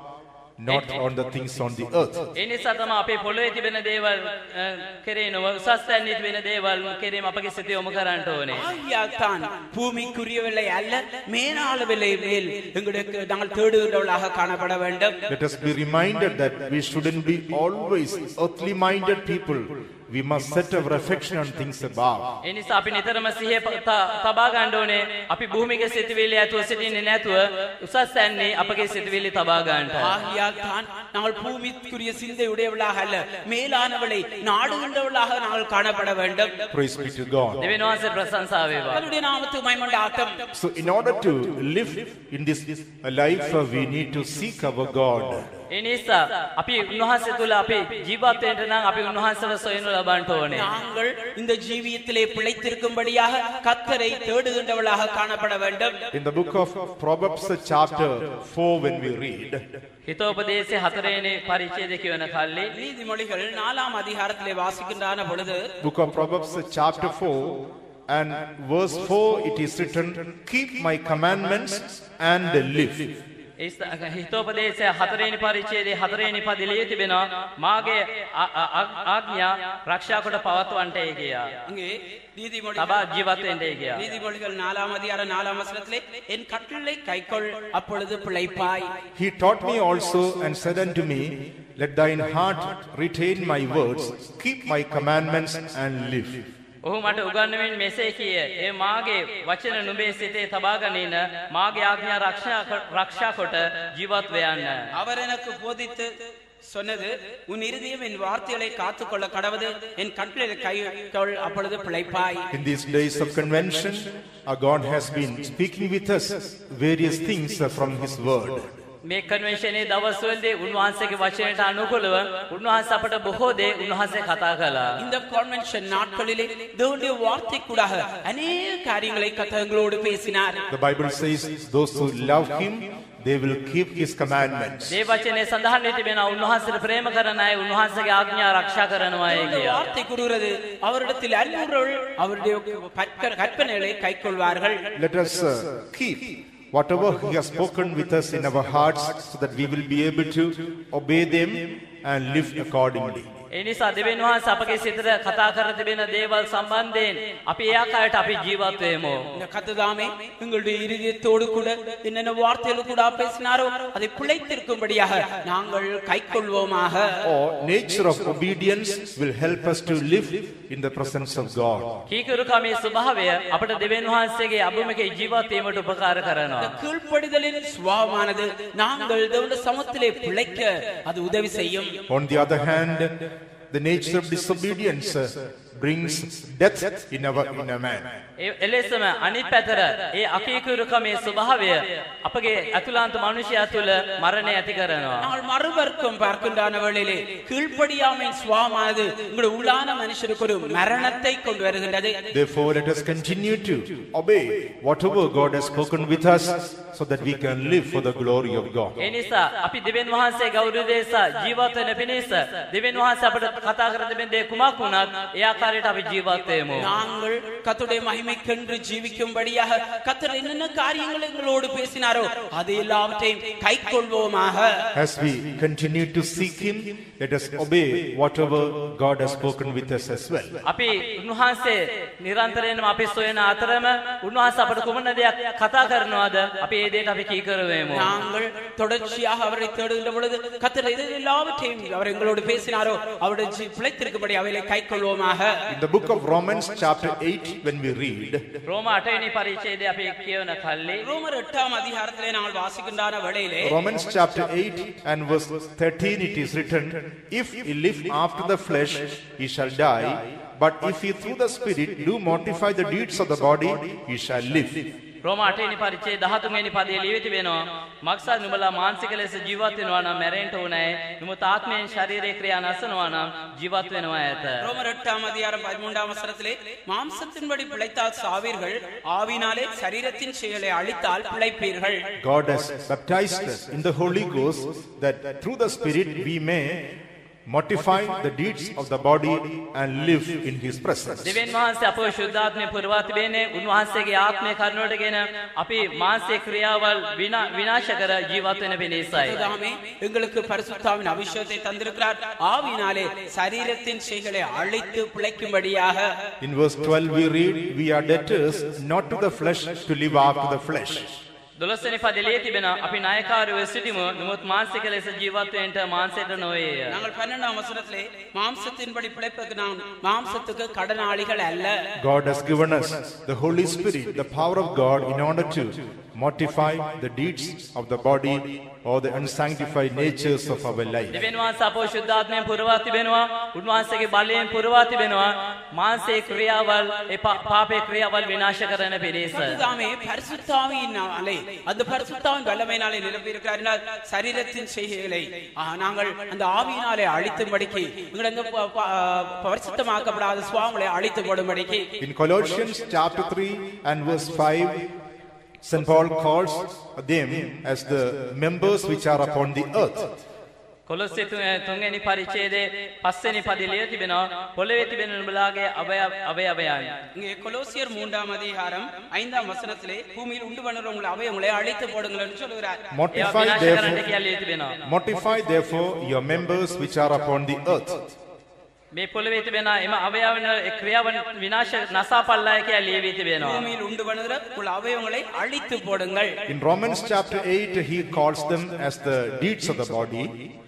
Speaker 1: not on the things on the earth.
Speaker 2: ඒ නිසා තමයි අපේ පොළොවේ තිබෙන දේවල් අ, කෙරේ නොව උසස් තැන්නේ තිබෙන දේවල් කෙරේම අපගේ සිත යොමු කරන්න ඕනේ.
Speaker 3: ஆகியால் தான் பூமிக்குரியவில்லை அல்ல மேலாளவில்லை மேல் எங்களுக்கு நாங்கள் தேடுகின்றவர்களாக காணப்பட வேண்டும்
Speaker 1: Let us be reminded that we shouldn't be always earthly minded people. We must set our affection on things above.
Speaker 2: ඒ නිසා අපි නිතරම සිහිය ප- ත- තබා ගන්න ඕනේ අපි භූමික සිතුවිලි ඇතුව සිටින්නේ නැතුව උසස් තැන්නේ අපගේ සිතුවිලි තබා ගන්නට.
Speaker 3: ஆகியால் தான் நாங்கள் பூமிக்குரிய சிந்தை உடையவளாக அல்ல மேலானவளை நாடுகின்றவளாக நாங்கள் காணப்பட வேண்டும்
Speaker 1: Praise be to God.
Speaker 2: දෙවියන් වහන්සේ ප්‍රශංසා වේවා.
Speaker 3: அதனுடைய நாமத்துக்கு மைமண்டாட்டம்
Speaker 1: So, in order to live in this life, uh, we need to seek our God.
Speaker 2: ඒ නිසා අපි උන්වහන්සේ තුළ අපි ජීවත් වෙන්න නම් අපි උන්වහන්සේව සොයනු ලබන්න ඕනේ.
Speaker 3: நாங்கள் இந்த ஜீவியத்திலே பிழைத்திருக்கும்படியாக கத்தரை தேடுகின்றவளாக காணப்பட வேண்டும்
Speaker 1: In the book of Proverbs, uh, chapter 4, when we read,
Speaker 2: හිතෝපදේශයේ හතරේනේ පරිච්ඡේදය කියවන කල්ලි
Speaker 3: நீதிமொழிகள் நாலாம் அதிகாரத்திலே வாசிக்கின்றான பொழுது
Speaker 1: book of Proverbs, uh, chapter 4, and verse 4, it is written, Keep my commandments and live.
Speaker 2: ඒ ස්ථ- හිතෝපදේශය හතරේනි පරිච්ඡේදයේ හතරේනි පදිලිය තිබෙනවා මාගේ ආ- ආ- ආ- ආඥා රක්ෂා කොට පවත්වන්නටයි කියා.
Speaker 3: அங்கே நீதிமொழி
Speaker 2: තබා ජීවත් වෙන්නයි කියා.
Speaker 3: நீதிமொழிகள் நாலாம் அதிகாரம் நாலாம் வசனத்திலே என் கட்டளை கைக்கொள் அப்பொழுது பிழைப்பாய்
Speaker 1: He taught me also and said unto me, Let thine heart retain my words, keep my commandments and live.
Speaker 2: ඔහු මට උගන්වමින් මෙසේ කිය. ඒ මාගේ වචන නුඹේ සිතේ තබා ගනින මාගේ ආඥා රක්ෂා කොට- රක්ෂා කොට ජීවත් වෙයන්න.
Speaker 3: அவர் எனக்கு போதித்து சொன்னது உன் இருதயம் என் வார்த்தைகளை காத்துக்கொள்ள கடவுது என் கட்டளை கைக்கொள் அப்பொழுது பிழைப்பாய்
Speaker 1: In these days of convention, our God has been speaking with us various things uh, from His Word.
Speaker 2: මේ කන්වෙන්ෂනේ දවස්වලදී උන්වහන්සේගේ වචනයට අනුකූලව උන්වහන්සේ අපට බොහෝ දේ උන්වහන්සේ කතා කළා.
Speaker 3: இந்த கான்வென்ஷன் நாட்களிலே தேவனுடைய வார்த்தை கூடாக அநேக காரியங்களை கத்தங்களோடு பேசினார்
Speaker 1: The Bible says, Those who love Him, they will keep His commandments.
Speaker 2: මේ වචනේ සඳහන් වෙ තිබෙනවා උන්වහන්සේට ප්‍රේම කරන අය උන්වහන්සේගේ ආඥා ආරක්ෂා කරනවා
Speaker 3: தேவனுடைய
Speaker 2: කියා.
Speaker 3: வார்த்தை கூறுகிறது அவரிடத்தில் அன்புறவர்கள் அவருடைய கற்ப- கற்பனைகளை கைக்கொள்வார்கள்
Speaker 1: Let us uh, keep whatever He has spoken with us in our hearts so that we will be able to obey them and live accordingly.
Speaker 2: ඒ නිසා දෙවියන් වහන්සේ අපගේ සිතට කතා කර තිබෙන දේවල් සම්බන්ධයෙන් අපි ඒ ආකාරයට අපි ජීවත් වෙමු.
Speaker 3: இந்த கத்துதாமே எங்களுடைய இருதயத்தோடு கூட என்னென்ன வார்த்தைகள் கூட பேசினாரோ அதை பிழைத்திருக்கும்படியாக நாங்கள் கைக்கொள்வோமாக
Speaker 1: Or nature of obedience will help us to live in the presence of God.
Speaker 2: කීකරුකමේ ස්වභාවය අපට දෙවියන් වහන්සේගේ අභිමුඛේ ජීවත් වීමට උපකාර
Speaker 3: இந்த
Speaker 2: කරනවා.
Speaker 3: கீழ்ப்படிதலின் சுவாவமானது நாங்கள் தேவனுடைய சமத்திலே பிழைக்க அது உதவி செய்யும்
Speaker 1: On the other hand, the nature of disobedience brings death in our inner man.
Speaker 2: ඒ එලෙසම අනිත් පැතර ඒ අකීකරුකමේ ස්වභාවය අපගේ අතුලාන්ත මනුෂ්‍යයා තුළ මරණය ඇති කරනවා.
Speaker 3: நாங்கள் மறுவர்க்கம் பார்க்கின்றான வேளையிலே கீழ்ப்படியாமையின் சுவாவமானது உங்களுடைய உள்ளான மனுஷருக்கு ஒரு மரணத்தை கொண்டு வருகின்றது
Speaker 1: Therefore, let us continue to obey whatever God has spoken with us so that we can live for the glory of God.
Speaker 2: ඒ නිසා අපි දෙවියන් වහන්සේ ගෞරව දේශා ජීවත් වෙන පිණිස දෙවියන් වහන්සේ අපට කතා කර දෙමින් දේ කුමක් වුණත් ඒ ආකාරයට අපි ජීවත් වෙමු.
Speaker 3: நாங்கள் கத்துடைய மகிமைக்கென்று ஜீவிக்கும்படியாக கத்தர் என்னென்ன காரியங்கள் எங்களோடு பேசினாரோ அது எல்லாவற்றையும் கைக்கொள்வோமாக
Speaker 1: As we continue to seek Him, let us obey whatever God has spoken with us as well.
Speaker 2: අපි උන්වහන්සේ නිරන්තරයෙන්ම අපි සොයන අතරම උන්වහන්සේ අපට කුමන දෙයක් කතා කරනවද අපි ඒ දේට අපි කීකරවෙමු.
Speaker 3: நாங்கள் தொடர்ச்சியாக அவரை தேடுகின்ற பொழுது கத்தர் எது எல்லாவற்றையும் அவர் எங்களோடு பேசினாரோ அவருடைய ஜீ- பிழைத்திருக்கும்படி அவைகளை கைக்கொள்வோமாக
Speaker 1: In the book of Romans chapter 8 when we read Romans chapter 8 and verse 13 it is written if he live after the flesh he shall die but if he through the spirit do mortify the deeds of the body he shall live.
Speaker 2: රෝම 8 වෙනි පරිච්ඡේදය 13 වෙනි පදයේ ලියවි තිබෙනවා මක්සා නුඹලා මානසික ලෙස ජීවත් වෙනවා නම් මැරෙන්න ඕනේ නුඹ ආත්මයෙන් ශරීරයේ ක්‍රියා නැසනවා නම් ජීවත් වෙනවා ඇත
Speaker 3: ரோமர் எட்டாம் அதிகாரம் பதிமூன்றாம் வசனத்திலே மாம்சத்தின்படி பிழைத்தால் சாவீர்கள் ஆவினாலே சரீரத்தின் செயலை அழித்தால் பிழைப்பீர்கள்
Speaker 1: God has baptized us in the Holy Ghost that through the Spirit we may mortify the deeds of the body and live in His presence.
Speaker 2: දෙවියන් වහන්සේ අපව ශුද්ධාත්මය පුරවා තිබෙන්නේ උන්වහන්සේගේ ආත්මය කරුණටගෙන අපි මානසික ක්‍රියාවල් විනා- විනාශ කර ජීවත් වෙන පිණිසයි
Speaker 3: தாமே எங்களுக்கு பரிசுத்தாவின் அபிஷேகத்தை தந்திருக்கிறார் ஆவினாலே சரீரத்தின் செயலை அழித்து பிழைக்கும்படியாக
Speaker 1: In verse 12 we read, We are debtors not to the flesh to live after the flesh.
Speaker 2: දොළොස්වැනි පදයේ ලිය තිබෙනවා අපි නායකාරයෝ සිටිමු නමුත් මානසික ලෙස ජීවත් වෙන්නට මානසයට නොවේය
Speaker 3: நாங்கள் பன்னெண்டாம் வசனத்திலே மாம்சத்தின்படி பிழைப்புக்கு நாம் மாம்சத்துக்கு கடனாளிகள் அல்ல
Speaker 1: God has given us the Holy Spirit, the power of God, in order to mortify the deeds of the body or the unsanctified natures of our life.
Speaker 2: දෙවියන් වහන්සේ අපව ශුද්ධාත්මයෙන් පුරවා තිබෙනවා උන්වහන්සේගේ බලයෙන් පුරවා තිබෙනවා මානසික ක්‍රියාවල් ඒ පා- පාපේ ක්‍රියාවල් විනාශ කරන පිණිස
Speaker 3: தாமே பரிசுத்தாவினாலே அந்த பரிசுத்தாவின் வல்லமையினாலே நிரப்பி இருக்கிறார் சரீரத்தின் செய்கைகளை ஆ, நாங்கள் அந்த ஆவியினாலே அழித்தும்படிக்கு எங்களை அந்த ப- ப- பரிசுத்தமாக்கப்படாத சுவாமங்களை அழித்து போடும்படிக்கு
Speaker 1: In Colossians chapter 3 and verse 5, St. Paul calls them as the members which are upon the earth.
Speaker 2: කොළොස්සේ තු- තුන්වෙනි පරිච්ඡේදයේ පස්වෙනි පදයේ ලිය තිබෙනවා පොළවේ තිබෙන නුඹලාගේ අවය අවයවයන්
Speaker 3: இங்கே கொலோசியர் மூன்றாம் அதிகாரம் ஐந்தாம் வசனத்திலே பூமியில் உண்டு பண்ணுற உங்களை அவயங்களை அழித்து போடுங்கள் என்று சொல்லுகிறார்
Speaker 2: ඒවා
Speaker 1: Mortify
Speaker 2: විනාශ කරන්න
Speaker 1: therefore,
Speaker 2: කියලා ලිය තිබෙනවා
Speaker 1: mortify therefore your members which are upon the earth.
Speaker 2: මේ පොළවේ තිබෙන එම අවයවන ක්‍රියාවන් විනාශ නසාපල්ලාය කියලා ලියවී තිබෙනවා
Speaker 3: பூமியில் உண்டு பண்ணுகிற உங்கள் அவயவங்களை அழித்து போடுங்கள்
Speaker 1: In Romans chapter 8, he calls them as the deeds of the body.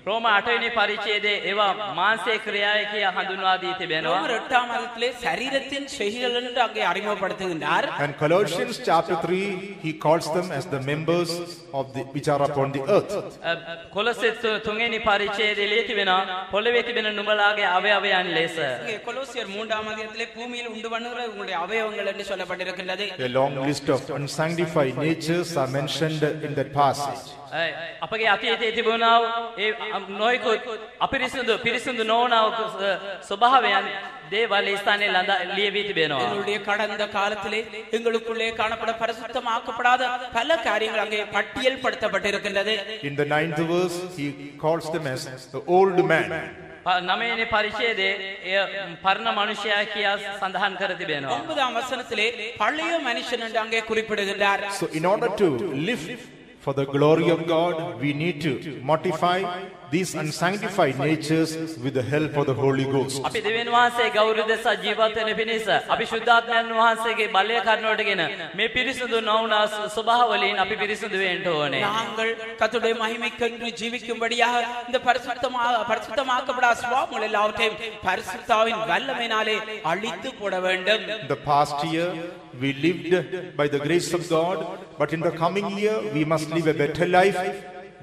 Speaker 2: රෝම 8 වෙනි පරිච්ඡේදයේ ඒවා මාංශයේ ක්‍රියාය කියා හඳුන්වා දී තිබෙනවා
Speaker 3: ரோமர் எட்டாம் அதிகாரத்திலே சரீரத்தின் செய்கைகள் என்று அங்கே அறிமுகப்படுத்துகின்றார்
Speaker 1: And Colossians chapter 3, he calls them as the members of the which are upon the earth.
Speaker 2: කොළොස්සේ තු- තුන්වෙනි පරිච්ඡේදයේ ලිය තිබෙනවා පොළවේ තිබෙන නුඹලාගේ අවයවයන් ලෙස
Speaker 3: இங்கே கொலோசியர் மூன்றாம் அதிகாரத்திலே பூமியில் உண்டு பண்ணுகிற உங்களுடைய அவயவங்கள் என்று சொல்லப்பட்டிருக்கின்றது
Speaker 1: A long list of unsanctified natures are mentioned in that passage.
Speaker 2: ඇයි, අපගේ අතීතයේ තිබුණා වූ ඒ නොයෙකුත් අපිරිසිදු පිරිසිදු නොවන වූ ස්වභාවයන් දේවල් ඒ ස්ථානයේ ළඟ ලියවී තිබෙනවා
Speaker 3: எங்களுடைய கடந்த காலத்திலே எங்களுக்குள்ளே காணப்பட பரிசுத்தமாக்கப்படாத பல காரியங்கள் அங்கே பட்டியல் படுத்தப்பட்டிருக்கின்றது
Speaker 1: In the ninth verse, he calls them as the old man.
Speaker 2: ප- නවයනේ පරිච්ඡේදයේ එය පරණ මනුෂ්‍යයා කියා සඳහන් කර තිබෙනවා
Speaker 3: ஒன்பதாம் வசனத்திலே பழைய மனுஷன் என்று அங்கே குறிப்பிடுகின்றார்
Speaker 1: So, in order to live for the glory of God, we need to mortify these unsanctified natures with the help of the Holy Ghost.
Speaker 2: අපි දෙවියන් වහන්සේ ගෞරව දෙස ජීවත් වෙන පිණිස අපි ශුද්ධාත්මයන් වහන්සේගේ බලය කරනකොටගෙන මේ පිරිසුදු නොවුන ස්වභාවවලින් අපි පිරිසුදු වෙන්න ඕනේ
Speaker 3: நாங்கள் கத்துடைய மகிமைக்கென்று ஜீவிக்கும்படியாக இந்த பரிசுத்தமா பரிசுத்தமாக்கப்படாத சுவாபங்கள் எல்லாவற்றையும் பரிசுத்தாவின் வல்லமையினாலே அழித்து போட வேண்டும்
Speaker 1: In the past year, we lived by the grace of God, but in the coming year, we must live a better life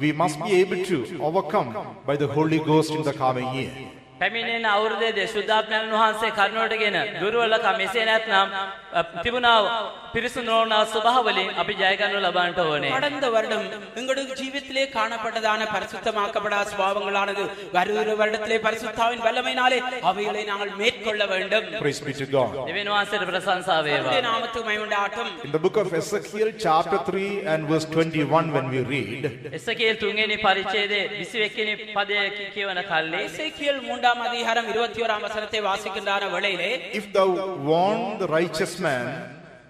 Speaker 1: we must be able to overcome by the Holy Ghost in the coming year.
Speaker 2: පැමිණෙන අවුරුදේ දේශුද්ධාත්මයන් වහන්සේ කරුණාවටගෙන දුර්වලකම් මෙසේ නැත්නම් තිබුණා පිරිසුදු නොවන ස්වභාවලින් අපි ජය ගන්න ලබන්නට ඕනේ.
Speaker 3: கடந்த வருடம் எங்களுடைய ஜீவித்திலே காணப்பட்டதான பரிசுத்தமாக்கப்படாத சுபாவங்களானது வருகிற வருடத்திலே பரிசுத்தாவின் வல்லமையினாலே அவைகளை நாங்கள் மேற்கொள்ள வேண்டும்.
Speaker 1: Praise be to God.
Speaker 2: தேவன் வாசர் பிரசன்சா
Speaker 3: வேவா. நாமத்துக்கு மகிமை உண்டாகட்டும்.
Speaker 1: In the book of Ezekiel chapter 3 and verse 21 when we read
Speaker 2: Ezekiel 3 වෙනි පරිච්ඡේදයේ 21 වෙනි පදයේ කියවන කල්ලි
Speaker 3: Ezekiel 3
Speaker 1: If അധികാരം ഇരുപത്തിയോരാം വസനത്തെ വാസിക്കുന്ന വേളയിലെ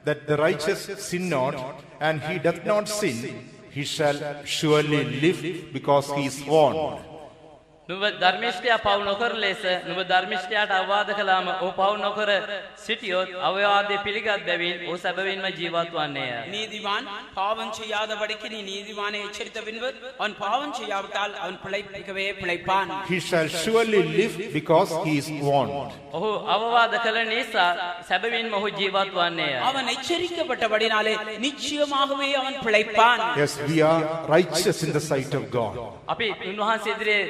Speaker 1: that the righteous sin not and he doth not sin he shall surely live because he is warned.
Speaker 2: නුඹ ධර්මිෂ්ඨයා පවු නොකර ලෙස නුඹ ධර්මිෂ්ඨයාට අවවාද කළාම ඔහු පවු නොකර සිටියොත් අවවාදය පිළිගත් බැවින් ඔහු සැබවින්ම ජීවත් වන්නේය.
Speaker 3: நீதிமான் பாவம் செய்யாதபடிக்கு நீ நீதிமானை எச்சரித்த பின்பு அவன் பாவம் செய்யாவிட்டால் அவன் பிழைக்கவே பிழைப்பான்
Speaker 1: He shall surely live because he is warned.
Speaker 2: ඔහු අවවාද කළ නිසා සැබවින්ම ඔහු ජීවත් වන්නේය.
Speaker 3: அவன் எச்சரிக்கப்பட்டபடினாலே நிச்சயமாகவே அவன் பிழைப்பான்
Speaker 1: Yes, we are righteous in the sight of God.
Speaker 2: අපි උන්වහන්සේ ඉදිරියේ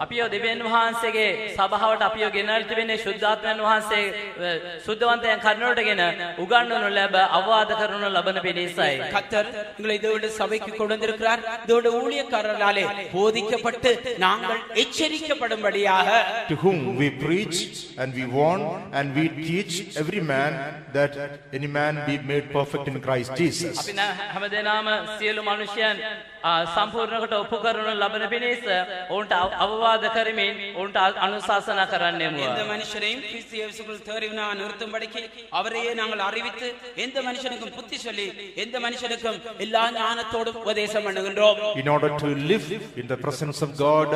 Speaker 2: අපිව දෙවියන් වහන්සේගේ සභාවට අපිව ගෙනල්ලා තිබෙන්නේ ශුද්ධාත්මයන් වහන්සේ අ, සුද්ධවන්තයන් කරනකොටගෙන උගන්වනු ලැබ අවවාද කරනු ලබන පිණිසයි.
Speaker 3: கர்த்தர் எங்களை இதோட சபைக்கு கொண்டு வந்திருக்கிறார் இதோட ஊழியக்காரர்களாலே போதிக்கப்பட்டு நாங்கள் எச்சரிக்கப்படும்படியாக
Speaker 1: To whom we preach and we warn and we teach every man that any man be made perfect in Christ Jesus.
Speaker 2: අපි න- හැමදෙනාම සියලු මනුෂ්‍යයන් අ, සම්පූර්ණකට ඔප්පු කරනු ලබන පිණිස ඔවුන්ට අව- අවවාද කරමින් ඔවුන්ට අ- අනුශාසනා කරන්නෙමුව.
Speaker 3: எந்த மனுஷனையும் கிறிஸ்து இயேசுக்குள் தேறினா நிறுத்தும்படிக்கு அவரையே நாங்கள் அறிவித்து எந்த மனுஷனுக்கும் புத்தி சொல்லி எந்த மனுஷனுக்கும் எல்லா ஞானத்தோடும் உபதேசம் பண்ணுகின்றோம்
Speaker 1: In order to live in the presence of God,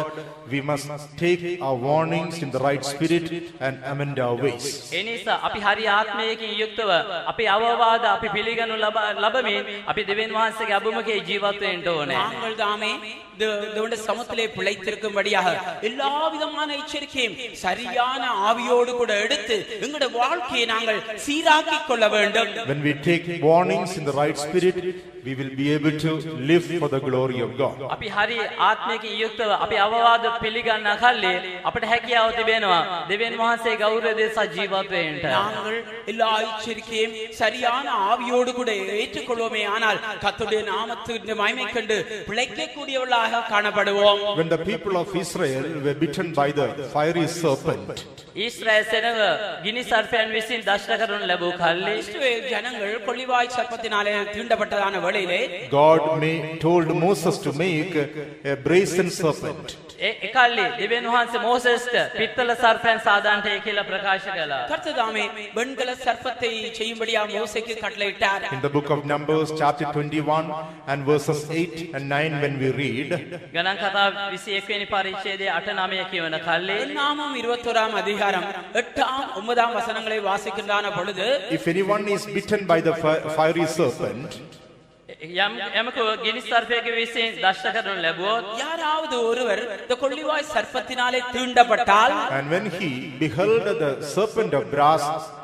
Speaker 1: we must take our warnings in the right spirit and amend our ways.
Speaker 2: ඒ නිසා අපි හරි ආත්මයකින් යුක්තව අපි අවවාද අපි පිළිගනු ලබ- ලබමින් අපි දෙවියන් වහන්සේගේ අභිමුඛයේ ජීවත් වෙන්න ඕනේ.
Speaker 3: நாங்கள் தாமே தே- தேவனுடைய சமத்திலே பிழைத்திருக்கும்படியாக எல்லா விதமான எச்சரிக்கையும் சரியான ஆவியோடு கூட எடுத்து எங்களுடைய வாழ்க்கையை நாங்கள் சீராக்கிக் கொள்ள வேண்டும்
Speaker 1: When we take warnings in the right spirit, we will be able to live for the glory of God.
Speaker 2: අපි හරි ආත්මයකින් යුක්තව අපි අවවාද පිළිගන්න කල්ලි අපට හැකියාව තිබෙනවා දෙවියන් වහන්සේ ගෞරවය දෙසා ජීවත් වෙන්න.
Speaker 3: நாங்கள் எல்லா எச்சரிக்கையும் சரியான ஆவியோடு கூட ஏற்றுக்கொள்வோமே ஆனால் கத்துடைய நாமத்தின் மகிமை கண்டு பிழைக்கக்கூடியவர்களாக காணப்படுவோம்
Speaker 1: When the people of Israel were bitten by the fiery serpent,
Speaker 2: Israel සෙනඟ ගිනි සර්පයන් විසින් දෂ්ට කරනු ලැබූ කල්ලි
Speaker 3: இஸ்ரவேல் ஜனங்கள் கொள்ளிவாய் சர்ப்பத்தினாலே தீண்டப்பட்டதான வழியிலே
Speaker 1: God may, told Moses to make a brazen serpent.
Speaker 2: ඒ එකල්ලි දෙවියන් වහන්සේ මෝසෙස්ට පිත්තල සර්පයන් සාදාන්ටය කියලා ප්‍රකාශ කළා.
Speaker 3: கர்த்ததாமே வெண்கல சர்ப்பத்தை செய்யும்படியா மோசைக்கு கட்டளையிட்டார்
Speaker 1: In the book of Numbers, chapter 21 and verses 8 and 9, when we read,
Speaker 2: ගණන් කතා 21 වෙනි පරිච්ඡේදයේ 8 9 කියවන කල්ලි
Speaker 3: நாமம் இருபத்தோராம் அதிகாரம் எட்டாம் ஒன்பதாம் வசனங்களை வாசிக்கின்றான பொழுது
Speaker 1: if anyone is bitten by the fi- fiery serpent,
Speaker 2: යම් යමකු ගිනි සර්පයක විසින් දෂ්ට කරනු ලැබුවොත්
Speaker 3: யாராவது ஒருவர் இந்த கொள்ளிவாய் சர்ப்பத்தினாலே தீண்டப்பட்டால்
Speaker 1: and when he beheld the serpent of brass,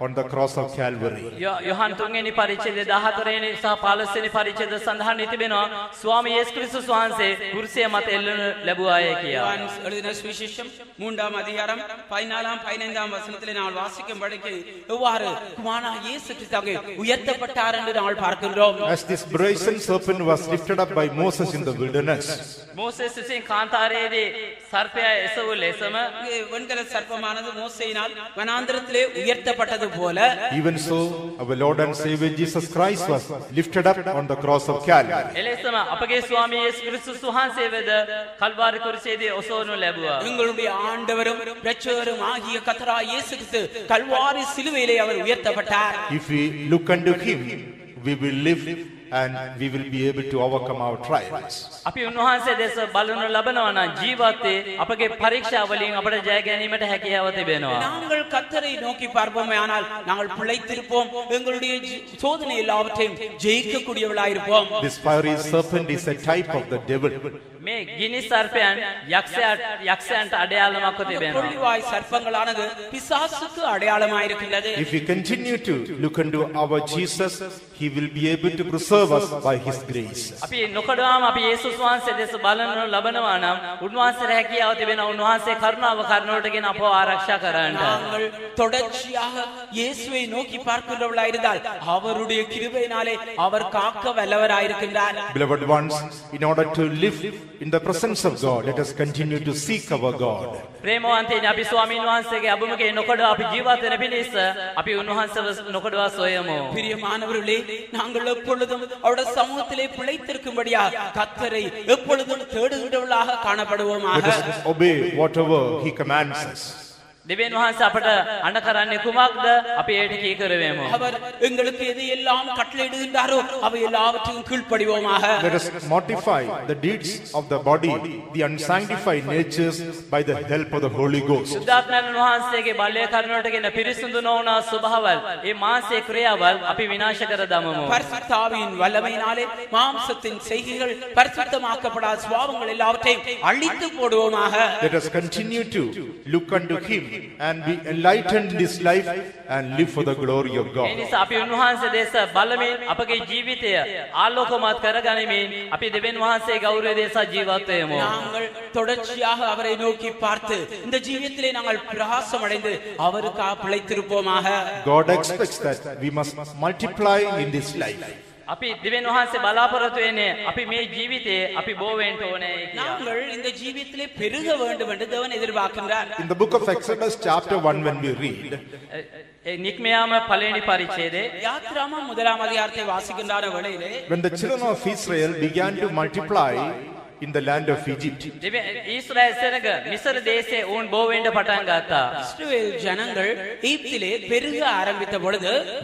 Speaker 1: on the cross of Calvary.
Speaker 2: යො- Yohan තුන්වෙනි පරිච්ඡේදය 14 වෙනි සහ 15 වෙනි පරිච්ඡේද සඳහන් වී තිබෙනවා ස්වාමී යේසු ක්‍රිස්තුස් වහන්සේ කුරුසිය මත එල්ලනු ලැබුවාය කියා.
Speaker 3: யோவான் எழுதின சுவிசேஷம் மூன்றாம் அதிகாரம் பதினாலாம் பதினைந்தாம் வசனத்திலே நாங்கள் வாசிக்கும்படிக்கு எவ்வாறு குமாரா இயேசு கிறிஸ்துவாக உயர்த்தப்பட்டார் என்று நாங்கள் பார்க்கின்றோம்
Speaker 1: As this brazen serpent was lifted up by Moses in the wilderness,
Speaker 2: Moses විසින් කාන්තාරයේදී සර්පයා එසවූ ලෙසම
Speaker 3: இங்கே வெண்கல சர்ப்பமானது மோசையினால் வனாந்திரத்திலே உயர்த்தப்பட்டது போல
Speaker 1: even so, our Lord and Savior Jesus Christ was lifted up on the cross of Calvary.
Speaker 2: එලෙසම අපගේ ස්වාමී යේසු ක්‍රිස්තුස් වහන්සේ වෙද කල්වාරි කුරුසියේදී ඔසවනු ලැබුවා.
Speaker 3: எங்களுடைய ஆண்டவரும் இரட்சகரும் ஆகிய கத்தரா இயேசு கிறிஸ்து கல்வாரி சிலுவையிலே அவர் உயர்த்தப்பட்டார்
Speaker 1: If we look unto Him, we will live and we will be able to overcome our trials.
Speaker 2: අපි උන්වහන්සේ දෙස බලනු ලබනවා නම් ජීවිතේ අපගේ පරීක්ෂා වලින් අපට ජය ගැනීමට හැකියාව තිබෙනවා.
Speaker 3: நாங்கள் கத்தரை நோக்கி பார்ப்போமே ஆனால் நாங்கள் பிழைத்திருப்போம் எங்களுடைய ஜி- சோதனை எல்லாவற்றையும் ஜெயிக்கக்கூடியவளாயிருப்போம்
Speaker 1: This fiery serpent is a type of the devil.
Speaker 2: මේ ගිනි සර්පයන් යක්ෂයාට යක්ෂයන්ට අඩයාලමක්ව තිබෙනවා.
Speaker 3: கொள்ளிவாய் சர்ப்பங்களானது பிசாசுக்கு அடையாளமாயிருக்கின்றது
Speaker 1: If we continue to look unto our Jesus, He will be able to preserve serve us by His grace.
Speaker 2: අපි නොකඩවාම අපි යේසුස් වහන්සේ දෙස බලනු ලබනවා නම් උන්වහන්සේ හැකියාව තිබෙන උන්වහන්සේ කරුණාව කරනවටගෙන අපව ආරක්ෂා කරන්නට.
Speaker 3: நாங்கள் தொடர்ச்சியாக இயேசுவை நோக்கி பார்க்கின்றவர்களா இருந்தால் அவருடைய கிருபையினாலே அவர் காக்க வல்லவராயிருக்கின்றார்
Speaker 1: Beloved ones, in order to live in the presence of God, let us continue to seek our God.
Speaker 2: ප්‍රේමවන්තයනි අපි ස්වාමීන් වහන්සේගේ අභිමුඛයේ නොකඩවා අපි ජීවත් වෙන පිණිස අපි උන්වහන්සේව නොකඩවා සොයමු.
Speaker 3: பிரியமானவர்களே நாங்கள் எப்பொழுதும் அவருடைய சமூகத்திலே பிழைத்திருக்கும்படியா கத்தரை எப்பொழுதும் தேடுகின்றவர்களாக காணப்படுவோமாக
Speaker 1: obey whatever He commands us.
Speaker 2: දෙවියන් වහන්සේ අපට අණ කරන්නේ කුමක්ද? අපි ඒට කීකරවෙමු.
Speaker 3: அவர் எங்களுக்கு எது எல்லாம் கட்டளையிடுகின்றாரோ அவை எல்லாவற்றையும் கீழ்ப்படிவோமாக
Speaker 1: Let us mortify the deeds of the body, the unsanctified natures, by the help of the Holy Ghost.
Speaker 2: සුද්ධාත්මයන් වහන්සේගේ බලය කරනටගෙන පිරිසිදු නොවන ස්වභාවල් ඒ මාසේ ක්‍රියාවල් අපි විනාශ කර දමමු.
Speaker 3: பரிசுத்தாவின் வல்லமையினாலே மாம்சத்தின் செய்கைகள் பரிசுத்தமாக்கப்படாத சுவாபங்கள் எல்லாவற்றையும் அழித்து போடுவோமாக
Speaker 1: Let us continue to look unto Him and be enlightened in this life and live for the glory of
Speaker 2: A
Speaker 1: God.
Speaker 2: නිසා අපි උන්වහන්සේ දේශ බලමින් අපගේ ජීවිතය ආලෝකමත් කරගනිමින් අපි දෙවියන් වහන්සේ ගෞරවය දේශ ජීවත් වෙමු.
Speaker 3: நாங்கள் தொடர்ச்சியாக அவரை நோக்கி பார்த்து இந்த ஜீவியத்திலே நாங்கள் பிரகாசம் அடைந்து அவருக்காக பிழைத்திருப்போமாக
Speaker 1: God expects that we must multiply in this life.
Speaker 2: අපි දෙවියන් වහන්සේ බලාපොරොත්තු වෙන්නේ අපි මේ ජීවිතේ අපි බෝ වෙන්න ඕනේ කියලා.
Speaker 3: நாங்கள் இந்த ஜீவியத்திலே பெருக வேண்டும் என்று தேவன் எதிர்பார்க்கின்றார்
Speaker 1: In the book of Exodus, chapter 1, when we read,
Speaker 2: ඒ නික්මයාම පළවෙනි පරිච්ඡේදයේ
Speaker 3: யாத்ராமம் முதலாம் அதிகாரத்தை வாசிக்கின்றான வேளையிலே
Speaker 1: when the children of Israel began to multiply in the land of Egypt.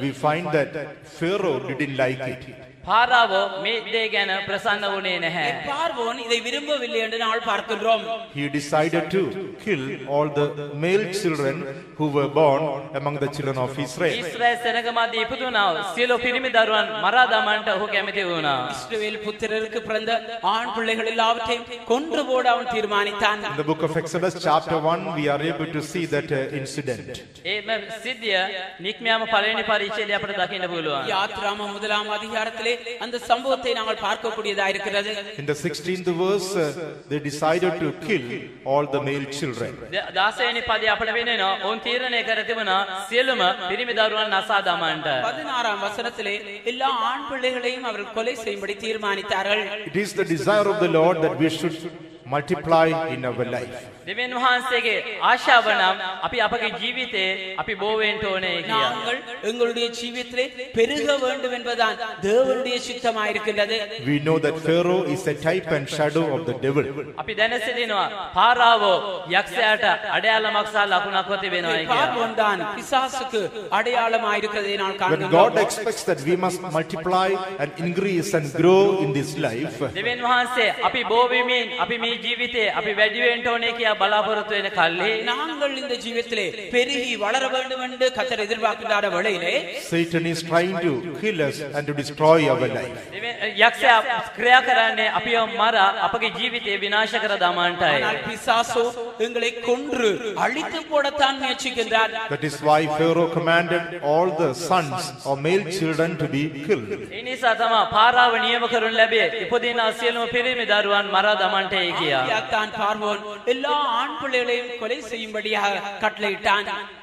Speaker 1: we find that Pharaoh didn't like it.
Speaker 2: පාරාවෝ මේ දේ ගැන ප්‍රසන්න වුණේ නැහැ.
Speaker 3: பார்வோன் இதை விரும்பவில்லை என்று நாங்கள் பார்க்கின்றோம்
Speaker 1: He decided to kill all the male children who were born among the children of Israel.
Speaker 2: Israel සෙනග මැද ඉපදුනා සියලු පිරිමි දරුවන් මරා දමන්නට ඔහු කැමති වුණා.
Speaker 3: இஸ்ரவேல் புத்திரருக்கு பிறந்த ஆண் பிள்ளைகள் எல்லாவற்றையும் கொன்று போட அவன் தீர்மானித்தான்
Speaker 1: In the book of Exodus, chapter 1, we are able to see that uh, incident.
Speaker 2: ඒම සිද්ධිය නික්මයාම පළවෙනි පරිච්ඡේදය අපට දකින්න පුළුවන්.
Speaker 3: யாத்ராம முதலாம் அதிகாரத்திலே அந்த சம்பவத்தை நாங்கள் பார்க்கக்கூடியதா இருக்கிறது
Speaker 1: In the 16th verse, uh, they decided to kill all the male children.
Speaker 2: ද- දාසවෙනි පදේ අපට වෙනෙනවා ඔවුන් තීරණය කර තිබුණා සියලුම පිරිමි දරුවන් නසා දමන්නට.
Speaker 3: பதினாறாம் வசனத்திலே எல்லா ஆண் பிள்ளைகளையும் அவர்கள் கொலை செய்யும்படி தீர்மானித்தார்கள்
Speaker 1: It is the desire of the Lord that we should multiply in our life.
Speaker 2: දෙවියන් වහන්සේගේ ආශාව නම් අපි අපගේ ජීවිතේ අපි බෝ වෙන්න ඕනේ කියලා.
Speaker 3: நாங்கள் எங்களுடைய ஜீவியத்திலே பெருக வேண்டும் என்பதுதான் தேவனுடைய சித்தமாயிருக்கின்றது
Speaker 1: We know that Pharaoh is a type and shadow of the devil.
Speaker 2: අපි දැන සිටිනවා පාරාවෝ යක්ෂයාට අඩයාලමක් සහ ලකුණක් තිබෙනවා කියලා.
Speaker 3: பார்வோன் தான் பிசாசுக்கு அடையாளமாயிருக்கிறதை நான்
Speaker 1: When God
Speaker 3: காண்கிறோம்
Speaker 1: expects that we must multiply and increase and grow in this life,
Speaker 2: දෙවියන් වහන්සේ අපි බෝ වෙමින් අපි මේ ජීවිතේ අපි වැඩි වෙන්න ඕනේ කියලා බලාපොරොත්තු වෙන කල්හි
Speaker 3: நாங்கள் இந்த ஜீவியத்திலே பெருகி வளர வேண்டும் என்று கத்தர் எதிர்பார்க்கின்ற வேளையிலே
Speaker 1: Satan is trying to kill us and to destroy our life.
Speaker 2: දෙවියන්- යක්ෂයා ක්‍රියා කරන්නේ අපිව මර අපගේ ජීවිතේ විනාශ කර දමන්නටයි.
Speaker 3: ஆனால் பிசாசோ எங்களை கொன்று அழித்து போடத்தான் முயற்சிக்கின்றார்
Speaker 1: That is why Pharaoh commanded all the sons or male children to be killed.
Speaker 2: ඒ නිසා තමයි පාරාව නියම කරනු ලැබේ. ඉපදින සියලුම පිරිමි දරුවන් මරා දමන්නටයි කියා.
Speaker 3: தான் பார்வோன் எல்லா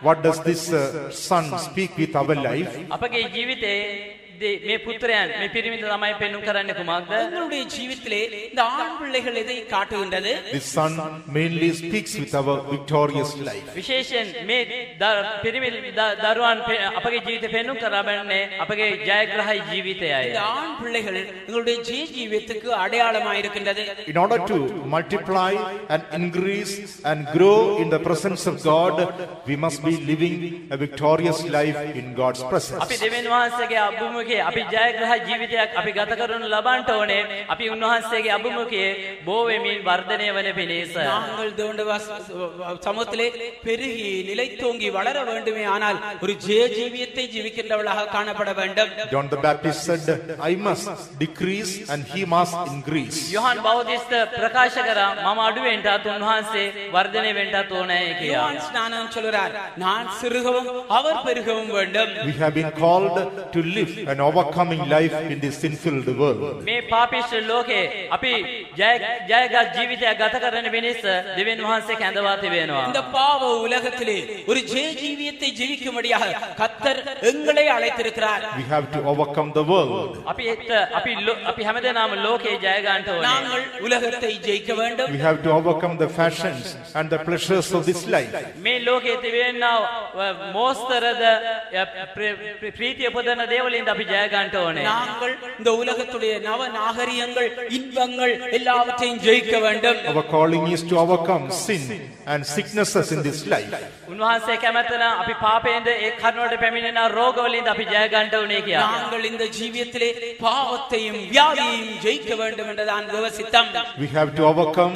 Speaker 1: What does this uh, son speak with our life?
Speaker 3: உங்களுடைய ஜீவித்திலே இந்த ஆண் பிள்ளைகள் எதை காட்டுகின்றது
Speaker 1: The son mainly speaks with our victorious life.
Speaker 2: විශේෂයෙන් මේ පිරිමි දරුවන් අපගේ ජීවිතේ පෙන්වුම් කරවන්නේ අපගේ ජයග්‍රහයි ජීවිතයයි.
Speaker 3: இந்த ஆண் பிள்ளைகள் உங்களுடைய ஜீ ஜீவித்துக்கு அடையாளமாக இருக்கின்றது.
Speaker 1: In order to multiply and increase and grow in the presence of God, we must be living a victorious life in God's presence.
Speaker 2: අපි දෙවියන් වහන්සේගේ අභිමුඛ ಮುಖೇ ಅಪಿ ಜಯಗ್ರಹ ಜೀವಿತ ಅಪಿ ಗತಕರನ್ನು ಲಬಾಂಟವಣೆ ಅಪಿ ಉನ್ನಹಾಸ್ಯಗೆ ಅಭಿಮುಖೇ ಬೋವೆ ಮೀನ್ ವರ್ಧನೆ ವನೆ ಬೆಲೇಸ
Speaker 3: நாங்கள் தேவனுடைய சமூகத்திலே பெருகி நிலைத்தோங்கி வளர வேண்டுமே ஆனால் ஒரு ஜெய ஜீவியத்தை ஜீவிக்கின்றவளாக காணப்பட வேண்டும்
Speaker 1: John the Baptist said, I must decrease and he must increase.
Speaker 2: ಯೋಹಾನ್ ಬಾವದಿಸ್ತ ಪ್ರಕಾಶಕರ ಮಮ ಅಡುವೆಂಟ ತುನ್ಹಾಸೆ ವರ್ಧನೆ ವೆಂಟ ತೋಣೆ ಕಿಯಾ
Speaker 3: யோவான் ஸ்நானம் சொல்கிறார் நான் சிறுகவும் அவர் பெருகவும் வேண்டும்
Speaker 1: We have been called to live and an overcoming life in this sin-filled world.
Speaker 2: මේ පාපිෂ්ඨ ලෝකේ අපි ජය ජයගත් ජීවිතයක් ගත කරන පිණිස දෙවියන් වහන්සේ කැඳවා තිබෙනවා.
Speaker 3: இந்த பாவ உலகத்திலே ஒரு ஜெய ஜீவியத்தை ஜெயிக்கும்படியாக கத்தர் எங்களை அழைத்திருக்கிறார்
Speaker 1: We have to overcome the world.
Speaker 2: අපි එත් අපි ලෝ- අපි හැමදෙනාම ලෝකේ ජය ගන්නට ඕනේ.
Speaker 3: நாங்கள் உலகத்தை ஜெயிக்க வேண்டும்
Speaker 1: We have to overcome the fashions and the pleasures of this life.
Speaker 2: මේ ලෝකයේ තිබෙනා මෝස්තරද ය, ප්‍ර- ප්‍ර- ප්‍රීතිය පුදන දේවලින්ද අපි ජය ගන්නට ඕනේ.
Speaker 3: நாங்கள் இந்த உலகத்துடைய நவ நாகரிகங்கள் இன்பங்கள் எல்லாவற்றையும் ஜெயிக்க வேண்டும்
Speaker 1: Our calling is to overcome sin and sicknesses in this life.
Speaker 2: උන්වහන්සේ කැමැත්තන අපි පාපයෙන්ද ඒ කරුණට පැමිණෙන රෝගවලින්ද අපි ජය ගන්නට ඕනේ කියලා.
Speaker 3: நாங்கள் இந்த ஜீவியத்திலே பாவத்தையும் வியாதியையும் ஜெயிக்க வேண்டும் என்றுதான் தேவசித்தம்
Speaker 1: We have to overcome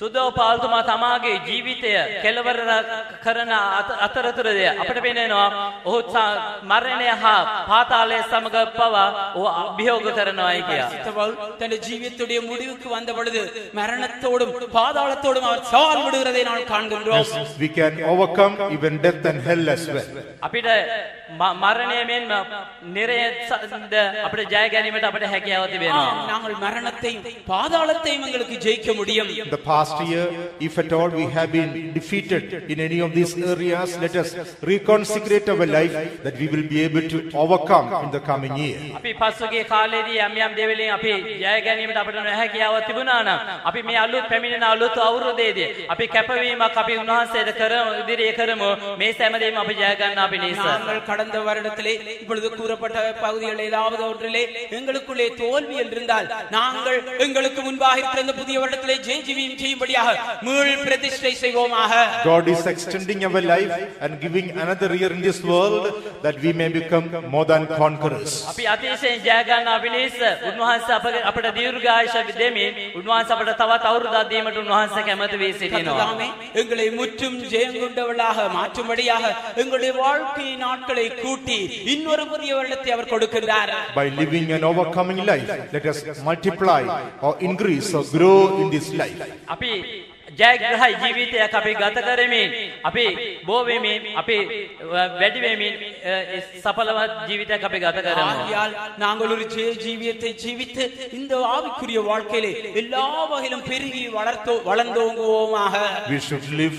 Speaker 2: සුදෝ පාල්තුමා තමාගේ ජීවිතය කෙලවර කරන අත- අතරතුරදය අපට පෙනෙනවා ඔහු සා- මරණය හා පාතාලය සමග පවා ඕ අභියෝග කරනවායි කියා.
Speaker 3: பவுல் தன் ஜீவியத்துடைய முடிவுக்கு வந்த பொழுது மரணத்தோடும் பாதாளத்தோடும் அவர் சவால் விடுகிறதை நாம் காண்கின்றோம்
Speaker 1: We can overcome even death and hell as well.
Speaker 2: අපිට ම- මරණය මෙන්ම නිරයද අපට ජය ගැනීමට අපට හැකියාව තිබෙනවා.
Speaker 3: ஆம், நாங்கள் மரணத்தையும் பாதாளத்தையும் எங்களுக்கு ஜெயிக்க முடியும்
Speaker 1: In the past year, if at all we have been defeated in any of these areas, let us reconsecrate our life that we will be able to overcome in the coming year.
Speaker 2: අපි පස්සුගේ කාලේදී යම් යම් දේවලින් අපි ජය ගැනීමට අපට නොහැකියාව තිබුණා නම් අපි මේ අලුත් පැමිණෙන අලුත් අවුරුද්දේදී අපි කැපවීමක් අපි උන්වහන්සේට කරමු ඉදිරියේ කරමු මේ සෑමදේම අපි ජය ගන්න අපි නිසා
Speaker 3: நாங்கள் கடந்த வருடத்திலே இப்பொழுது கூறப்பட்ட பகுதிகள் ஏதாவது ஒன்றிலே எங்களுக்குள்ளே தோல்வியில் இருந்தால் நாங்கள் எங்களுக்கு முன்பாக இருக்கிற இந்த புதிய வருடத்திலே ஜெயஜீவியம் செய்யும்படியாக மீள் பிரதிஷ்டை செய்வோமாக
Speaker 1: God is extending our life and giving another year in this world that we may become more than conquerors.
Speaker 2: අපි අතිශයින් ජය ගන්න අපි නිසා උන්වහන්සේ අප අපට දීර්ඝායුෂ දෙමින් උන්වහන්සේ අපට තවත් අවුරුද්දක් දීමට උන්වහන්සේ කැමති වී සිටිනවා
Speaker 3: கர்த்ததாமே எங்களை முற்றும் ஜெயங்கொண்டவளாக மாற்றும்படியாக எங்களுடைய வாழ்க்கை நாட்களை கூட்டி இன்னொரு புதிய வருடத்தை அவர் கொடுக்கின்றார்
Speaker 1: By living an overcoming life, let us multiply or increase or grow in this life.
Speaker 2: අපි ජයග්‍රහයි ජීවිතයක් අපි ගත කරමින් අපි බෝවෙමින් අපි වැඩි වෙමින් අ, සඵලවත් ජීවිතයක් අපි ගත කරමු.
Speaker 3: ஆகையால் நாங்கள் ஒரு ஜெய ஜீவியத்தை ஜீவித்து இந்த ஆவிக்குரிய வாழ்க்கையிலே எல்லா வகையிலும் பெருகி வளர்த்தோ வளர்ந்தோங்குவோமாக
Speaker 1: We should live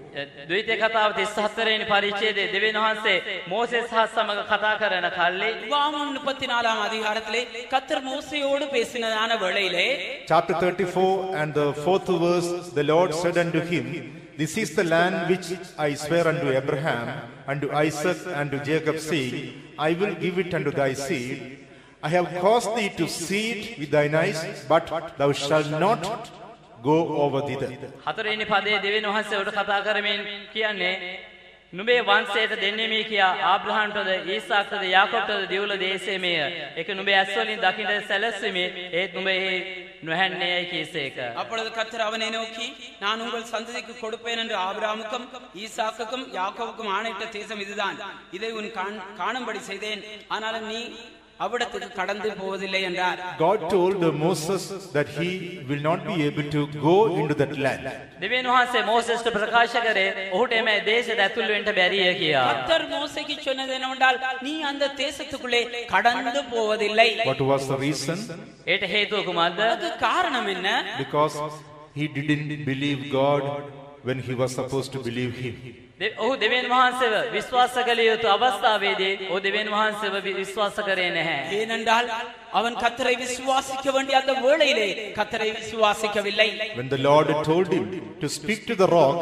Speaker 2: ද්විතීය කතාව 34 වෙනි පරිච්ඡේදයේ දෙවියන් වහන්සේ මෝසෙස් හා සමග කතා කරන කල්ලි
Speaker 3: உபாகமம் முப்பத்தி நாலாம் அதிகாரத்திலே கத்தர் மோசையோடு பேசினதான வேளையிலே
Speaker 1: chapter 34 and the fourth verse, the Lord said unto him, This is the land which I swear unto Abraham, unto Isaac, and to Jacob, saying, I will give it unto thy seed. I have caused thee to see it with thine eyes, but thou shalt not go over thither.
Speaker 2: හතරවෙනි පදයේ දෙවියන් වහන්සේ උඩ කතා කරමින් කියන්නේ නුඹේ වංශයට දෙන්නෙමි කියා ආබ්‍රහම්ටද ඊසාක්ටද යාකොබ්ටද දිවුල දේශේමය ඒක නුඹේ ඇස් වලින් දකින්න සැලැස්සීමේ ඒත් නුඹ එහි නොහැන්නේයි කීසේක
Speaker 3: அப்பொழுது கத்தர் அவனை நோக்கி நான் உங்கள் சந்ததிக்கு கொடுப்பேன் என்று ஆபிராமுக்கும் ஈசாக்குக்கும் யாக்கோவுக்கும் ஆணையிட்ட தேசம் இதுதான் இதை உன் காண்- காணும்படி செய்தேன் ஆனாலும் நீ
Speaker 1: God told Moses that he will not be able to go into that land.
Speaker 2: ದಿವ್ಯನೋಹಾಸೆ ಮೋಸೆಸ್ ಪ್ರಕಾಶಕರೇ ಓಟೆ ಮೇ ದೇಶದ ಅತುಲ್ವೆಂಟ ಬ್ಯಾರಿಯ
Speaker 3: ಕಿಯಾ ಕರ್ತರ್ ಮೋಸೆಗೆ சொன்னதென்னவென்றால் நீ அந்த தேசத்துக்குள்ளே கடந்து போவதில்லை
Speaker 1: What was the reason?
Speaker 2: ಏಟ
Speaker 3: ಹೇತು ಕುಮಾರ್ ಅದಕ್ಕೆ
Speaker 1: Because he didn't believe God when he was supposed to believe him.
Speaker 2: දෙ- ඔහු දෙවියන් වහන්සේව විශ්වාස කළ යුතු අවස්ථාවේදී ඔහු දෙවියන් වහන්සේව වි- විශ්වාස කරේ නැහැ
Speaker 3: ஏனென்றால் அவன் கத்தரை விசுவாசிக்க வேண்டிய அந்த வேளையிலே கத்தரை விசுவாசிக்கவில்லை
Speaker 1: When the Lord told him to speak to the rock,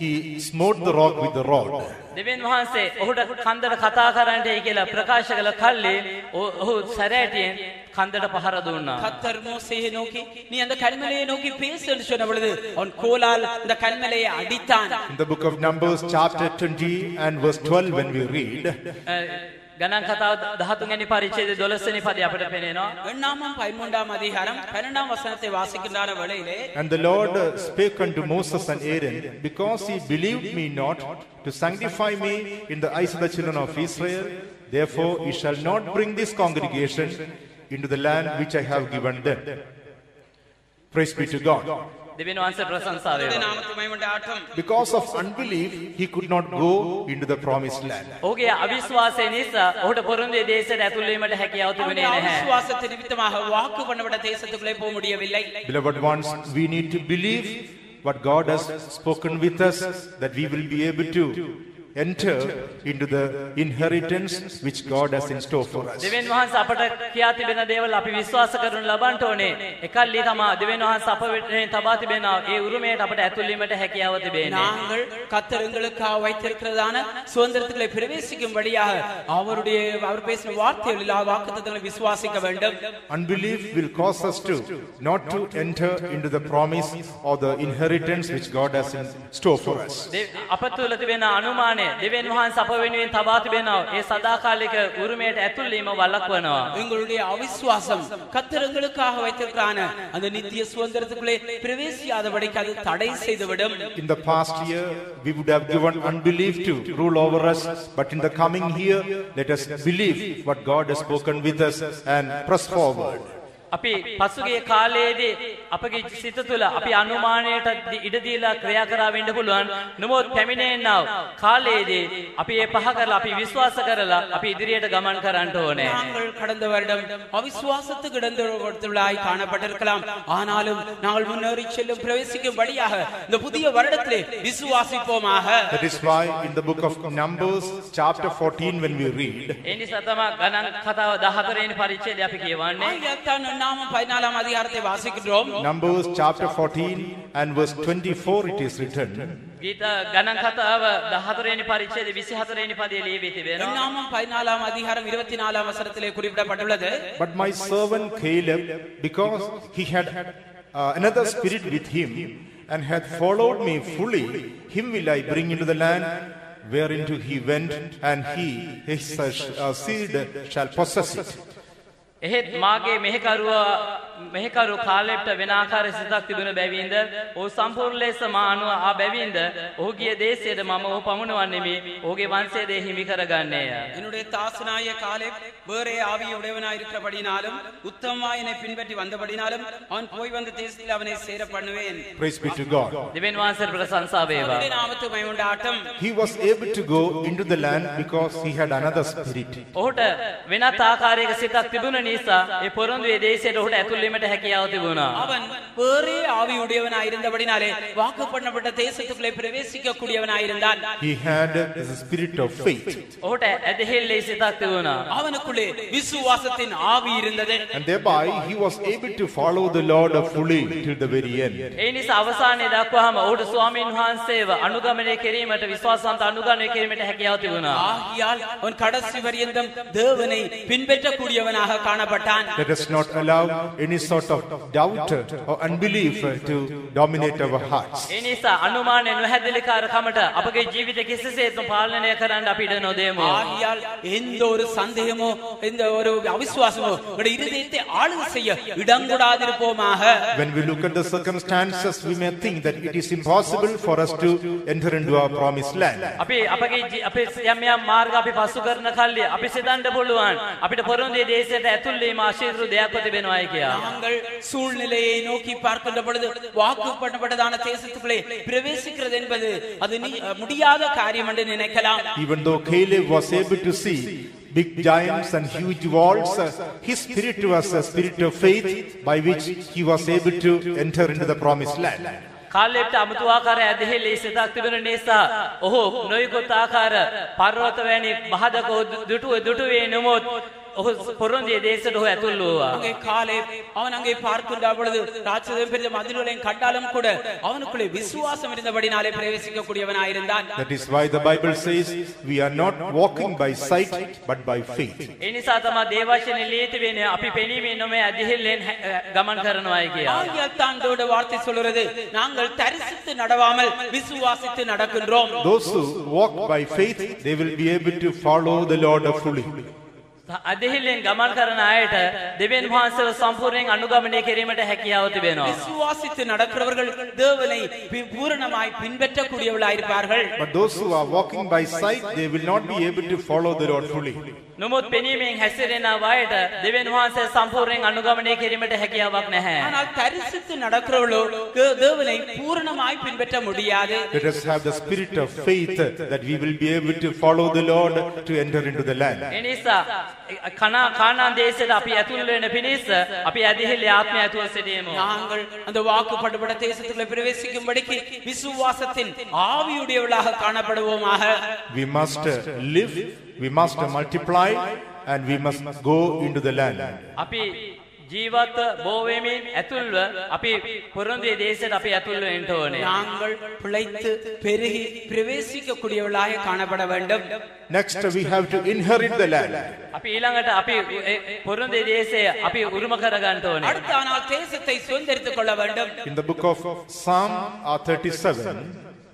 Speaker 1: he smote the rock with the rod.
Speaker 2: දෙවියන් වහන්සේ ඔහුට කන්දට කතා කරන්නටයි කියලා ප්‍රකාශ කළ කල්ලි ඔ- ඔහු සැරෑටියෙන් කන්දට පහර දුන්නා.
Speaker 3: கத்தர் மோசையை நோக்கி நீ அந்த கண்மலையை நோக்கி பேசுன்னு சொன்ன பொழுது அவன் கோலால் இந்த கண்மலையை அடித்தான்
Speaker 1: In the book of Numbers, chapter 20 and verse 12, when we read,
Speaker 2: අ, ගණන් කතාව දහතුන්ගනි පරිච්චේද දොලස්සනි පද අපට පෙනෙනවා.
Speaker 3: எண்ணாமம் பதிமூன்றாம் அதிகாரம் பன்னெண்டாம் வசனத்தை வாசிக்கின்றான வேளையிலே
Speaker 1: And the Lord uh, spake unto Moses and Aaron, Because ye believed me not to sanctify me in the eyes of the children of Israel, therefore ye shall not bring this congregation into the land which I have given them. Praise be to God.
Speaker 2: දෙවියන් වහන්සේ ප්‍රශංසා
Speaker 3: இந்த
Speaker 2: වේවා.
Speaker 3: நாமத்து மகிமையுண்டாகட்டும்.
Speaker 1: Because of unbelief, he could not go into the promised land.
Speaker 2: ඔහුගේ අවිශ්වාසය නිසා ඔහුට පොරොන්දුවේ දේශයට ඇතුල් වීමට හැකියාව තිබුණේ
Speaker 3: அவனுடைய
Speaker 2: නැහැ.
Speaker 3: அவிசுவாசத்து நிமித்தமாக வாக்கு பண்ணப்பட்ட தேசத்துக்குள்ளே போக முடியவில்லை
Speaker 1: Beloved ones, we need to believe what God has spoken with us, that we will be able to enter into the inheritance which God has in store for us.
Speaker 2: දෙවියන් වහන්සේ අපට කියා තිබෙන දේවල් අපි විශ්වාස කරනු ලබන්ට ඕනේ. එකල්ලි තමා දෙවියන් වහන්සේ අප වෙතෙන් තබා තිබෙනා ඒ උරුමයට අපට ඇතුල් වීමට හැකියාව තිබෙන්නේ.
Speaker 3: நாங்கள் கத்தர் எங்களுக்காக வைத்திருக்கிறதான சுதந்திரத்துக்குள்ளே பிரவேசிக்கும்படியாக அவருடைய அவர் பேசின வார்த்தைகளில் வாக்குத்தங்களை விசுவாசிக்க வேண்டும்
Speaker 1: Unbelief will cause us to not to enter into the promise or the inheritance which God has in store for us.
Speaker 2: දෙ- අප තුළ තිබෙන අනුමානය දෙවියන් වහන්සේ අප වෙනුවෙන් තබා තිබෙනවා. ඒ සදාකාලික උරුමයට ඇතුල් වීම වළක්වනවා.
Speaker 3: எங்களுடைய அவிசுவாசம் கத்தர் எங்களுக்காக வைத்திருக்கிறான அந்த நித்திய சுதந்திரத்துக்குள்ளே பிரவேசியாதபடிக்கு அது தடை செய்துவிடும்
Speaker 1: In the past year, we would have given unbelief to rule over us, but in the coming year, let us believe what God has spoken with us and press forward.
Speaker 2: අපි පසුගේ කාලයේදී අපගේ සිත තුළ අපි අනුමානයට දි- ඉඩ දීලා ක්‍රියා කරා වෙන්න පුළුවන්. නමුත් පැමිණෙන්නව කාලයේදී අපි ඒ පහ කරලා අපි විශ්වාස කරලා අපි ඉදිරියට ගමන් කරන්න ඕනේ.
Speaker 3: நாங்கள் கடந்த வருடம் அவிசுவாசத்துக்கு இடந்துள்ளாய் காணப்பட்டிருக்கலாம் ஆனாலும் நாங்கள் முன்னேறி செல்லும் பிரவேசிக்கும்படியாக இந்த புதிய வருடத்திலே விசுவாசிப்போமாக
Speaker 1: That is why in the book of Numbers, chapter 14, when we read,
Speaker 2: ඒ නිසා තමයි ගණන් කතාව 14 වෙනි පරිච්ඡේදය අපි කියවන්නේ.
Speaker 3: ஆகியாத்தான் நாம பதினாலாம் அதிகாரத்தை வாசிக்கின்றோம்
Speaker 1: Numbers chapter 14 and verse 24, it is written,
Speaker 2: ගීත ගණන් කතාව 14 වෙනි පරිච්ඡේදය 24 වෙනි පදයේ ලියවී තිබෙනවා.
Speaker 3: நாமம் பதினாலாம் அதிகாரம் இருபத்தி நாலாம் வசனத்திலே குறிப்பிடப்பட்டுள்ளது
Speaker 1: But my servant Caleb, because he had uh, another spirit with him and had followed me fully, him will I bring into the land whereinto he went, and he, his uh, seed, shall possess it.
Speaker 2: එහෙත් මාගේ මෙහෙකරුවා මෙහෙකරු කාලෙප්ට වෙන ආකාර සිතක් තිබුණ බැවින්ද ඔහු සම්පූර්ණ ලෙස මා අනුව ආ බැවින්ද ඔහුගේ දේශයට මම ඔහු පමුණවන්නෙමි ඔහුගේ වංශයේදී හිමි කරගන්නේය.
Speaker 3: என்னுடைய தாசனாய காலே வேறே ஆவியுடையவனாய் இருக்கிறபடினாலும் உத்தமமா என்னை பின்பற்றி வந்தபடினாலும் அவன் போய் வந்த தேசத்தில் அவனை சேர பண்ணுவேன்
Speaker 1: Praise be to God.
Speaker 2: දෙවියන් වහන්සේට ප්‍රශංසා වේවා.
Speaker 3: அவருடைய நாமத்து மயமுண்டாட்டம்
Speaker 1: He was able to go into the land because he had another spirit.
Speaker 2: ඔහුට වෙනත් ආකාරයක සිතක් තිබුණ නිසා ඒ පොරොන්දුවේ දේශයට ඔහුට ඇතුල් වීමට හැකියාව තිබුණා.
Speaker 3: அவன் வேறே ஆவியுடையவனாய் இருந்தபடினாலே வாக்கு பண்ணப்பட்ட தேசத்துக்குள்ளே பிரவேசிக்க கூடியவனாயிருந்தான்
Speaker 1: He had the spirit of faith.
Speaker 2: ඔහුට ඇදහිල්ලේ සිතක් තිබුණා.
Speaker 3: அவனுக்குள்ளே விசுவாசத்தின் ஆவி இருந்தது
Speaker 1: And thereby he was able to follow the Lord fully till the very end.
Speaker 2: ඒ නිසා අවසානයේ දක්වාම ඔහුට ස්වාමීන් වහන්සේව අනුගමනය කිරීමට විශ්වාසන්ත අනුගමනය කිරීමට හැකියාව තිබුණා.
Speaker 3: ஆகியால் அவன் கடைசி வரியந்தம் தேவனை பின்பற்றக்கூடியவனாக காணப்பட்டான்
Speaker 1: Let us not allow any sort of doubt or unbelief to dominate our hearts.
Speaker 2: ඒ නිසා අනුමානය නොහැදිලිකාරකමට අපගේ ජීවිත කිසිසේත්ම පාලනය කරන්න අපිට නොදෙමු.
Speaker 3: ஆகியால் எந்த ஒரு சந்தேகமோ எந்த ஒரு அவிசுவாசமோ உங்களுடைய இருதயத்தை ஆளுகை செய்ய இடங்கூடாதிருப்போமாக
Speaker 1: When we look at the circumstances, we may think that it is impossible for us to enter into our promised land.
Speaker 2: අපි අපගේ ජී- අපේ යම් යම් මාර්ග අපි පසු කරන කල්ලි අපි සිතන්න පුළුවන් අපිට පොරොන්දුවේ දේශයට ඇතුල් වීම ආශිර්වාද දෙයක්ව තිබෙනවායි කියලා.
Speaker 3: நாங்கள் சூழ்நிலையை நோக்கி பார்க்கின்ற பொழுது வாக்கு பண்ணப்பட்டதான தேசத்துக்குள்ளே பிரவேசிக்கிறது என்பது அது நீ- முடியாத காரியம் என்று நினைக்கலாம்
Speaker 1: Even though Caleb was able to see big giants and huge walls, uh, his spirit was a spirit of faith by which he was able to enter into the promised land.
Speaker 2: කාලෙට අමුතු ආකාර ඇදහිලි සිතක් තිබෙන නිසා ඔහු නොයෙකුත් ආකාර පර්වත වැනි බහදක දුටුව දුටුවේ නමුත් ඔහු පොරොන්දියේ දේශයට ඔහු ඇතුල් වූවා.
Speaker 3: அங்கே காலை அவன் அங்கே பார்க்கின்ற பொழுது ராட்சதம் பெரிய மதில்களையும் கண்டாலும் கூட அவனுக்குள்ளே விசுவாசம் இருந்தபடினாலே பிரவேசிக்கக்கூடியவனாயிருந்தான்
Speaker 1: That is why the Bible says we are not walking by sight but by faith.
Speaker 2: ඒ නිසා තමයි දේවශන ලීති වෙන්නේ අපි පෙනීමේ නොමේ අධිහිල්ලෙන් හැ- අ, ගමන් කරනවායි කියලා.
Speaker 3: ஆகியால் தான் தேவட வார்த்தை சொல்கிறது நாங்கள் தரிசித்து நடவாமல் விசுவாசித்து நடக்கின்றோம்
Speaker 1: Those who walk by faith, they will be able to follow the Lord fully.
Speaker 2: අධිහිල්ලෙන් ගමන් කරන අයට දෙවියන් වහන්සේව සම්පූර්ණයෙන් අනුගමනය කිරීමට හැකියාව තිබෙනවා.
Speaker 3: விசுவாசித்து நடக்கிறவர்கள் தேவனை பி- பூரணமாய் பின்பற்றக்கூடியவர்களாயிருப்பார்கள்
Speaker 1: But those who are walking by sight, they will not be able to follow the Lord fully.
Speaker 2: නමුත් පෙනීමෙන් හැසිරෙන අයට දෙවියන් වහන්සේ සම්පූර්ණයෙන් අනුගමනය කිරීමට හැකියාවක් නැහැ.
Speaker 3: ஆனால் தரிசித்து நடக்கிறவர்களோ தே- தேவனை பூரணமாய் பின்பற்ற முடியாது
Speaker 1: Let us have the spirit of faith that we will be able to follow the Lord to enter into the land.
Speaker 2: ඒ නිසා කනා කානාන් දේශයට අපි ඇතුල් වෙන පිණිස අපි ඇදිහිල්ලේ ආත්මය ඇතුව සිටීමු.
Speaker 3: நாங்கள் அந்த வாக்குப்படுபட தேசத்துக்குள்ள பிரவேசிக்கும்படிக்கு விசுவாசத்தின் ஆவியுடையவளாக காணப்படுவோமாக
Speaker 1: We must live, we must multiply, and we must go into the land.
Speaker 2: අපි ජීවත්ව බෝවමින් ඇතුල්ව අපි පොරොන්දුවේ දේශයට අපි ඇතුල්ව එන්ට ඕනේ.
Speaker 3: நாங்கள் பிழைத்து பெருகி பிரவேசிக்கக்கூடியவளாக காணப்பட வேண்டும்
Speaker 1: Next, we have to inherit the land.
Speaker 2: අපි ඊළඟට අපි ඒ පොරොන්දුවේ දේශය අපි උරුම කරගන්න ඕනේ.
Speaker 3: அடுத்த ஆனால் தேசத்தை சுதந்திரித்துக் கொள்ள வேண்டும்
Speaker 1: In the book of Psalm uh, 37,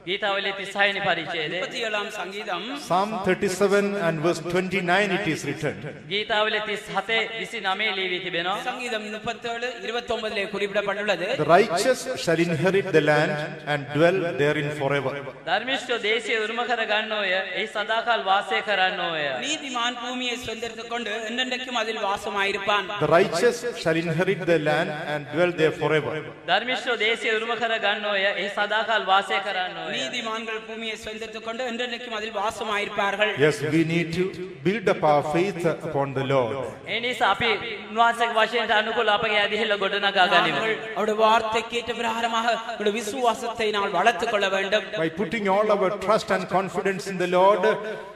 Speaker 2: ගීතාවලි 36 වෙනි පරිච්ඡේදයේ
Speaker 3: முப்பத்தி ஏழாம் சங்கீதம்
Speaker 1: Psalm 37 and verse 29 it is written.
Speaker 2: ගීතාවලි 37 29 ලියවි තිබෙනවා.
Speaker 3: சங்கீதம் முப்பத்தேழு இருபத்தி ஒன்பதிலே குறிப்பிடப்பட்டுள்ளது
Speaker 1: The righteous shall inherit the land and dwell therein forever.
Speaker 2: ධර්මිෂ්ඨ දේශය උරුම කරගන්නෝය. ඒ සදාකල් වාසය කරන්නෝය.
Speaker 3: நீதிமான் பூமியை சுதந்திரித்துக் கொண்டு என்றென்றைக்கும் அதில் வாசமாயிருப்பான்
Speaker 1: The righteous shall inherit the land and dwell there forever.
Speaker 2: ධර්මිෂ්ඨ දේශය උරුම කරගන්නෝය. ඒ සදාකල් වාසය කරන්නෝය.
Speaker 3: நீதிமான்கள் பூமியை சுதந்திரித்துக் கொண்டு என்றென்றைக்கும் அதில் வாசமாயிருப்பார்கள்
Speaker 1: Yes, we need to build up our faith upon the Lord.
Speaker 2: ඒ නිසා අපි උන්වහන්සේගේ වශයෙන්ට අනුකූල අපගේ ඇදිහිල්ල ගොඩනගා ගනිමු.
Speaker 3: நாங்கள் அவருடைய வார்த்தை கேட்ட பிரகாரமாக அவருடைய விசுவாசத்தை நாங்கள் வளர்த்துக் கொள்ள வேண்டும்
Speaker 1: By putting all our trust and confidence in the Lord,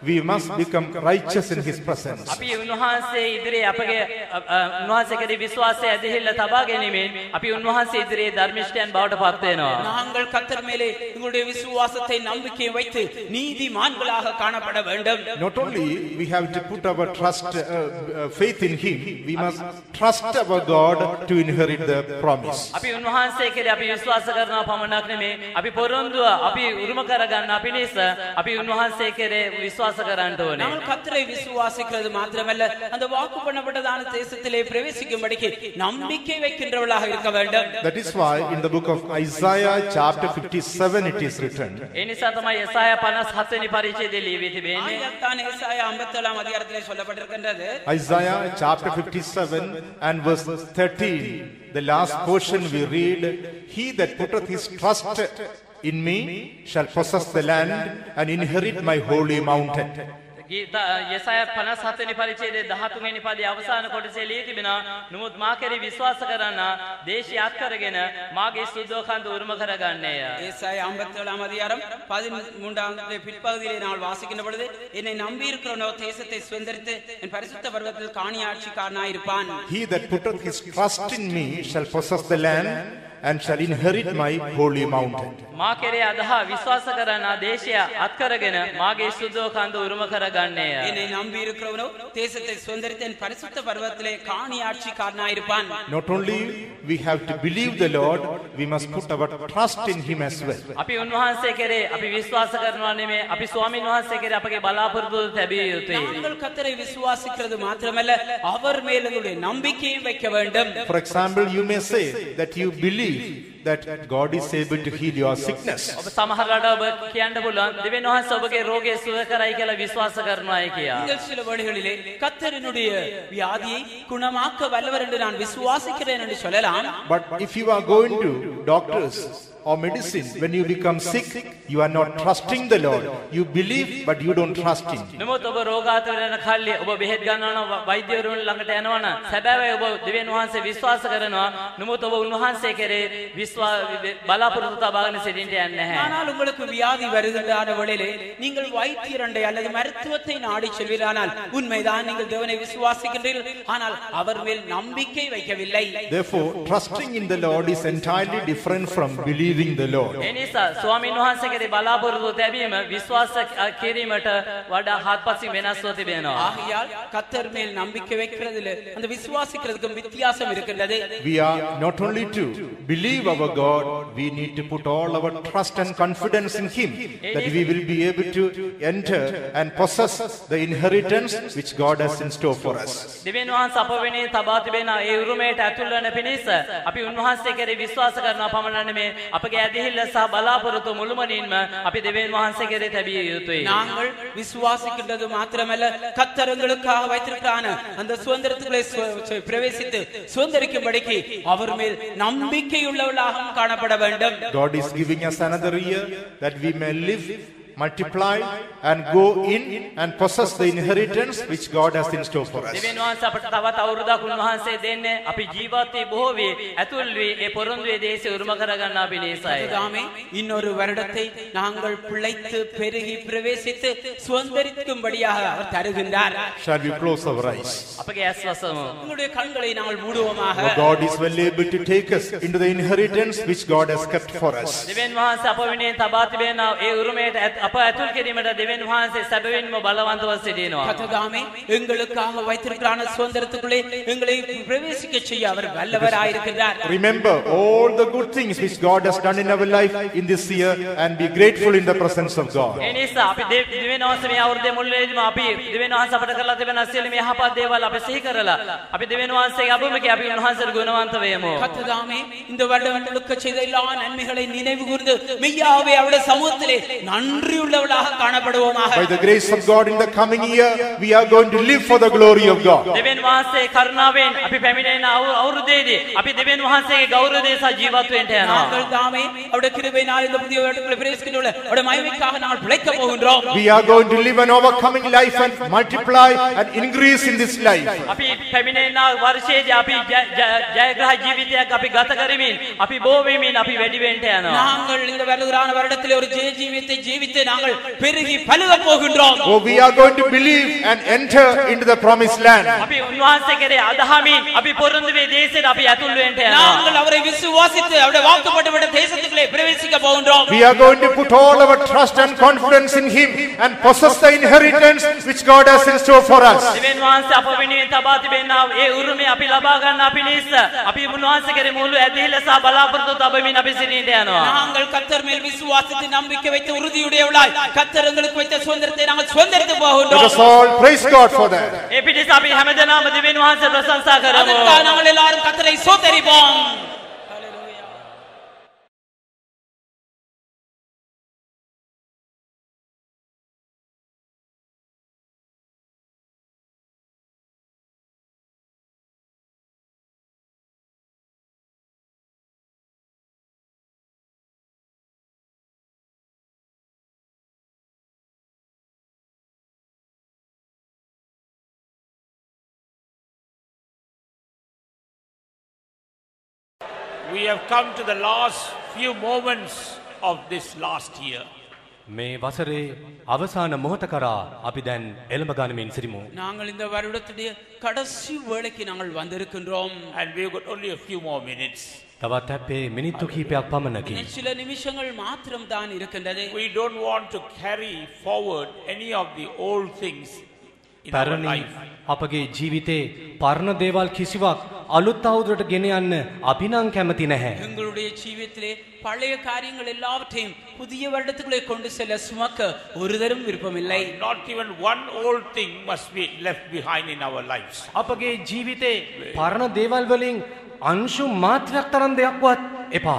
Speaker 1: we must become righteous in His presence.
Speaker 2: අපි උන්වහන්සේ ඉදිරියේ අපගේ අ, අ, උන්වහන්සේ කෙරෙහි විශ්වාසය ඇදිහිල්ල තබා ගැනීමෙන් අපි උන්වහන්සේ ඉදිරියේ ධර්මිෂ්ඨයන් බවට පත් වෙනවා.
Speaker 3: நாங்கள் கத்தர் மேலே எங்களுடைய விசுவாசத்தை நம்பிக்கை வைத்து நீதிமான்களாக காணப்பட வேண்டும்
Speaker 1: Not only we have to put our trust, uh, uh, faith in Him, we must trust our God to inherit the promise.
Speaker 2: අපි උන්වහන්සේ කෙරෙහි අපි විශ්වාස කරනවා පමණක් නෙමේ අපි පොරොන්දුව අපි උරුම කරගන්න පිණිස අපි උන්වහන්සේ කෙරේ විශ්වාස කරන්න ඕනේ.
Speaker 3: நாங்கள் கத்தரை விசுவாசிக்கிறது மாத்திரமல்ல அந்த வாக்கு பண்ணப்பட்டதான தேசத்திலே பிரவேசிக்கும்படிக்கு நம்பிக்கை வைக்கின்றவர்களாக இருக்க வேண்டும்
Speaker 1: That is why in the book of Isaiah chapter 57 it is written,
Speaker 2: ඒ නිසා තමයි යසාය 57 වෙනි පරිච්ඡේදයේ ලියවී තිබෙන්නේ.
Speaker 3: ஆயத்தான் ஏசாயா 57 அதிகாரத்திலே சொல்லப்பட்டிருக்கின்றது
Speaker 1: Isaiah chapter 57 and verse 13, the last portion we read, He that putteth his trust in me shall possess the land and inherit my holy mountain.
Speaker 2: ගීත යසාය 57 වෙනි පරිච්ඡේදයේ 13 වෙනි පදයේ අවසාන කොටසේ ලියී තිබෙනවා. නමුත් මා කෙරෙහි විශ්වාස කරන දේශය අත්කරගෙන මාගේ සුද්ධෝකන්ද උරුම කරගන්නේය.
Speaker 3: ஏசாயா 57 அதிகாரம் பதிமூன்றாம் பிற்பகுதியிலே நாங்கள் வாசிக்கின்ற பொழுது என்னை நம்பி இருக்கிறவனோ தேசத்தை சுதந்திரித்து என் பரிசுத்த பருவத்தில் காணி ஆட்சிக்காரனாயிருப்பான்
Speaker 1: He that putteth his trust in me shall possess the land and shall inherit my holy mountain.
Speaker 2: මා කෙරේ අදහා විශ්වාස කරන දේශය අත්කරගෙන මාගේ සුද්ධෝකන්ද උරුම කරගන්නේය.
Speaker 3: என்னை நம்பி இருக்கிறவனோ தேசத்தை சுதந்திரித்து என் பரிசுத்த பருவத்திலே காணி ஆட்சிக்காரனாயிருப்பான்
Speaker 1: Not only we have to believe the Lord, we must put our trust in Him as well.
Speaker 2: අපි උන්වහන්සේ කෙරේ අපි විශ්වාස කරනවා නෙමේ අපි ස්වාමින් වහන්සේ කෙරේ අපගේ බලාපොරොත්තු තැබිය යුතුයි.
Speaker 3: நாங்கள் கத்தரை விசுவாசிக்கிறது மாத்திரமல்ல அவர் மேல் எங்களுடைய நம்பிக்கையும் வைக்க வேண்டும்
Speaker 1: For example, you may say that you believe believe that God is able to heal your sickness.
Speaker 2: ඔබ සමහරලාට ඔබ කියන්න පුළුවන් දෙවියන් වහන්සේ ඔබගේ රෝගය සුව කරයි කියලා විශ්වාස කරනවායි කියා.
Speaker 3: நீங்கள் சில வழிகளிலே கத்தரினுடைய வியாதியை குணமாக்க வல்லவர் என்று நான் விசுவாசிக்கிறேன் என்று சொல்லலாம்
Speaker 1: But if you are going to doctors or medicine, when you become sick, you are not trusting the Lord. You believe, but you don't trust Him.
Speaker 2: නමුත් ඔබ රෝගාතුර වෙන කල්ලි ඔබ බෙහෙත් ගන්නවා නම් වෛද්‍යවරුන් ළඟට යනවා නම් සැබෑවයි ඔබ දෙවියන් වහන්සේ විශ්වාස කරනවා. නමුත් ඔබ උන්වහන්සේ කෙරේ විශ්වාස විශ්වා බලාපොරොත්තු තබාගෙන සිටින්ට යන්නේ නැහැ.
Speaker 3: ஆனால் உங்களுக்கு வியாதி வருகின்றான வேளையிலே நீங்கள் வைத்தியரண்டை அல்லது மருத்துவத்தை நாடி செல்வீரானால் உண்மைதான் நீங்கள் தேவனை விசுவாசிக்கின்றீர்கள் ஆனால் அவர் மேல் நம்பிக்கை வைக்கவில்லை
Speaker 1: Therefore, trusting in the Lord is entirely different from believing the Lord.
Speaker 2: ඒ නිසා ස්වාමීන් වහන්සේ කෙරෙහි බලාපොරොත්තු තැබීම විශ්වාස කිරීමට වඩා හත්පසින් වෙනස්ව තිබෙනවා.
Speaker 3: ஆகையால் கத்தர் மேல் நம்பிக்கை வைக்கிறதுல அந்த விசுவாசிக்கிறதுக்கும் வித்தியாசம் இருக்கின்றது
Speaker 1: We are not only to believe our God, we need to put all our trust and confidence in Him that we will be able to enter and possess the inheritance which God has in store for us.
Speaker 2: දෙවියන් වහන්සේ අප වෙනේ තබා තිබෙන ඒ උරුමයට ඇතුල් වන පිණිස අපි උන්වහන්සේ කෙරෙහි විශ්වාස කරනවා පමණක් නෙමේ අපගේ ඇදහිල්ල සහ බලාපොරොත්තු මුළුමනින්ම අපි දෙවියන් වහන්සේ කෙරෙහි තැබිය යුතුයි.
Speaker 3: நாங்கள் விசுவாசிக்கின்றது மாத்திரமல்ல கத்தரங்களுக்காக வைத்திருக்கான அந்த சுதந்திரத்துக்குள்ளே சு- சு- பிரவேசித்து சுதந்திரிக்கும்படிக்கு அவர் மேல்
Speaker 1: God is giving us another year that we may live multiply, and go in and possess the inheritance which God has in store for us.
Speaker 2: දෙවියන් වහන්සේ අපට තවත් අවුරුද්දක් උන්වහන්සේ දෙන්නේ අපි ජීවත් වී බොහෝ වී ඇතුල් වී ඒ පොරොන්දුවේ දේශය උරුම කරගන්නා පිණිසයි.
Speaker 3: அதுதாமே இன்னொரு வருடத்தை நாங்கள் பிழைத்து பெருகி பிரவேசித்து சுதந்திரிக்கும்படியாக அவர் தருகின்றார்
Speaker 1: Shall we close our eyes?
Speaker 2: අපගේ ඇස් වසමු.
Speaker 3: உங்களுடைய கண்களை நாங்கள் மூடுவோமாக
Speaker 1: For God is well able to take us into the inheritance which God has kept for us.
Speaker 2: දෙවියන් වහන්සේ අප වෙනුවෙන් තබා තිබෙන ඒ උරුමයට ඇත්- අප ඇතුල් කිරීමට දෙවියන් වහන්සේ සැබවින්ම බලවන්තව සිටිනවා.
Speaker 3: கத்ததாமே எங்களுக்காக வைத்திருக்கிறான சுதந்திரத்துக்குள்ளே எங்களை பிரவேசிக்க செய்ய அவர் வல்லவராயிருக்கிறார்
Speaker 1: Remember all the good things which God has done in our life in this year and be grateful in the presence of God.
Speaker 2: ඒ නිසා අපි දෙ- දෙවියන් වහන්සේ මේ අවුරුද්දේ මුළුල්ලේදීම අපි දෙවියන් වහන්සේ අපට කරලා තිබෙන සියලුම යහපත් දේවල් අපි සිහි කරලා අපි දෙවියන් වහන්සේගේ අභිමුඛයේ අපි උන්වහන්සේට ගුණවන්ත වෙමු.
Speaker 3: கத்ததாமே இந்த வருடங்களுக்கு செய்த எல்லா நன்மைகளை நினைவு கூர்ந்து மெய்யாவே அவருடைய சமூகத்திலே நன்றியுள்ளவளாக காணப்படுவோமாக
Speaker 1: By the grace of God in the coming year, we are going to live for the glory of God.
Speaker 2: දෙවියන් වහන්සේ කරුණාවෙන් අපි පැමිණෙන අවු- අවුරුද්දේදී අපි දෙවියන් වහන්සේගේ ගෞරවය සහ ජීවත් වෙන්න යනවා.
Speaker 3: நாங்கள் தாமே அவருடைய கிருபையினால் இந்த புதிய வருடத்தில் பிரவேசிக்கின்ற அவருடைய மகிமைக்காக நாங்கள் பிழைக்க போகின்றோம்
Speaker 1: We are going to live an overcoming life and multiply and increase in this life.
Speaker 2: අපි පැමිණෙන වර්ෂයේදී අපි ජය- ජය- ජයග්‍රහ ජීවිතයක් අපි ගත කරමින් අපි බෝ වෙමින් අපි වැඩි වෙන්න යනවා.
Speaker 3: நாங்கள் இந்த வருகிறான வருடத்தில் ஒரு ஜெய ஜீவியத்தை ஜீவித்து நாங்கள் பெருகி பழுக போகின்றோம்
Speaker 1: Oh, we are going to believe and enter into the promised land.
Speaker 2: අපි උන්වහන්සේ කෙරේ අදහමින් අපි පොරොන්දු වේ දේශයට අපි ඇතුල් වෙන්න යනවා.
Speaker 3: நாங்கள் அவரை விசுவாசித்து அவருடைய வாக்குப்பட்டுவிட்ட தேசத்துக்குள்ளே பிரவேசிக்க போகின்றோம்
Speaker 1: We are going to put all our trust and confidence in Him and possess the inheritance which God has in store for us.
Speaker 2: දෙවියන් වහන්සේ අප වෙනුවෙන් තබා තිබෙනා ඒ උරුමය අපි ලබා ගන්නා පිණිස අපි උන්වහන්සේ කෙරේ මුළු ඇදහිල්ල සහ බලාපොරොත්තු තබමින් අපි සිටින්න යනවා.
Speaker 3: நாங்கள் கத்தர் மேல் விசுவாசித்து நம்பிக்கை வைத்து உள்ளாய் கர்த்தர் எங்களுக்கு வைத்த சுதந்திரத்தை நாங்கள் சுதந்திரத்து போகின்றோம்.
Speaker 1: Let us all praise god for that.
Speaker 2: ஏபிடி சாபி ஹமதனா மதிவின் வாசல் பிரசங்சா கரோம்
Speaker 3: அதற்காக நாங்கள் எல்லாரும் கர்த்தரை சோதரிப்போம்
Speaker 7: We have come to the last few moments of this last year.
Speaker 8: මේ වසරේ අවසාන මොහොත කරා අපි දැන් එළඹ ගනිමින් සිරිමු.
Speaker 3: நாங்கள் இந்த வருடத்துடைய கடைசி வேளைக்கு நாங்கள் வந்திருக்கின்றோம்
Speaker 7: And we've got only a few more minutes.
Speaker 8: තවත් හැපේ මිනිත්තු කීපයක් පමණකි.
Speaker 3: இன்னும் சில நிமிஷங்கள் மாத்திரம் தான் இருக்கின்றது
Speaker 7: We don't want to carry forward any of the old things in our
Speaker 8: පැරණි
Speaker 7: life.
Speaker 8: අපගේ ජීවිතේ පරණ දේවල් කිසිවක් අලුත් අවුරුද්දට ගෙන යන්න අපි නම් කැමති නැහැ.
Speaker 3: எங்களுடைய ஜீவியத்திலே பழைய காரியங்கள் எல்லாவற்றையும் புதிய வருடத்துக்குள்ளே கொண்டு செல்ல சுமக்க ஒருதரும் விருப்பமில்லை
Speaker 7: Not even one old thing must be left behind in our lives.
Speaker 8: අපගේ ජීවිතේ පරණ දේවල් වලින් අංශු මාත්‍රයක් තරම් දෙයක්වත් එපා.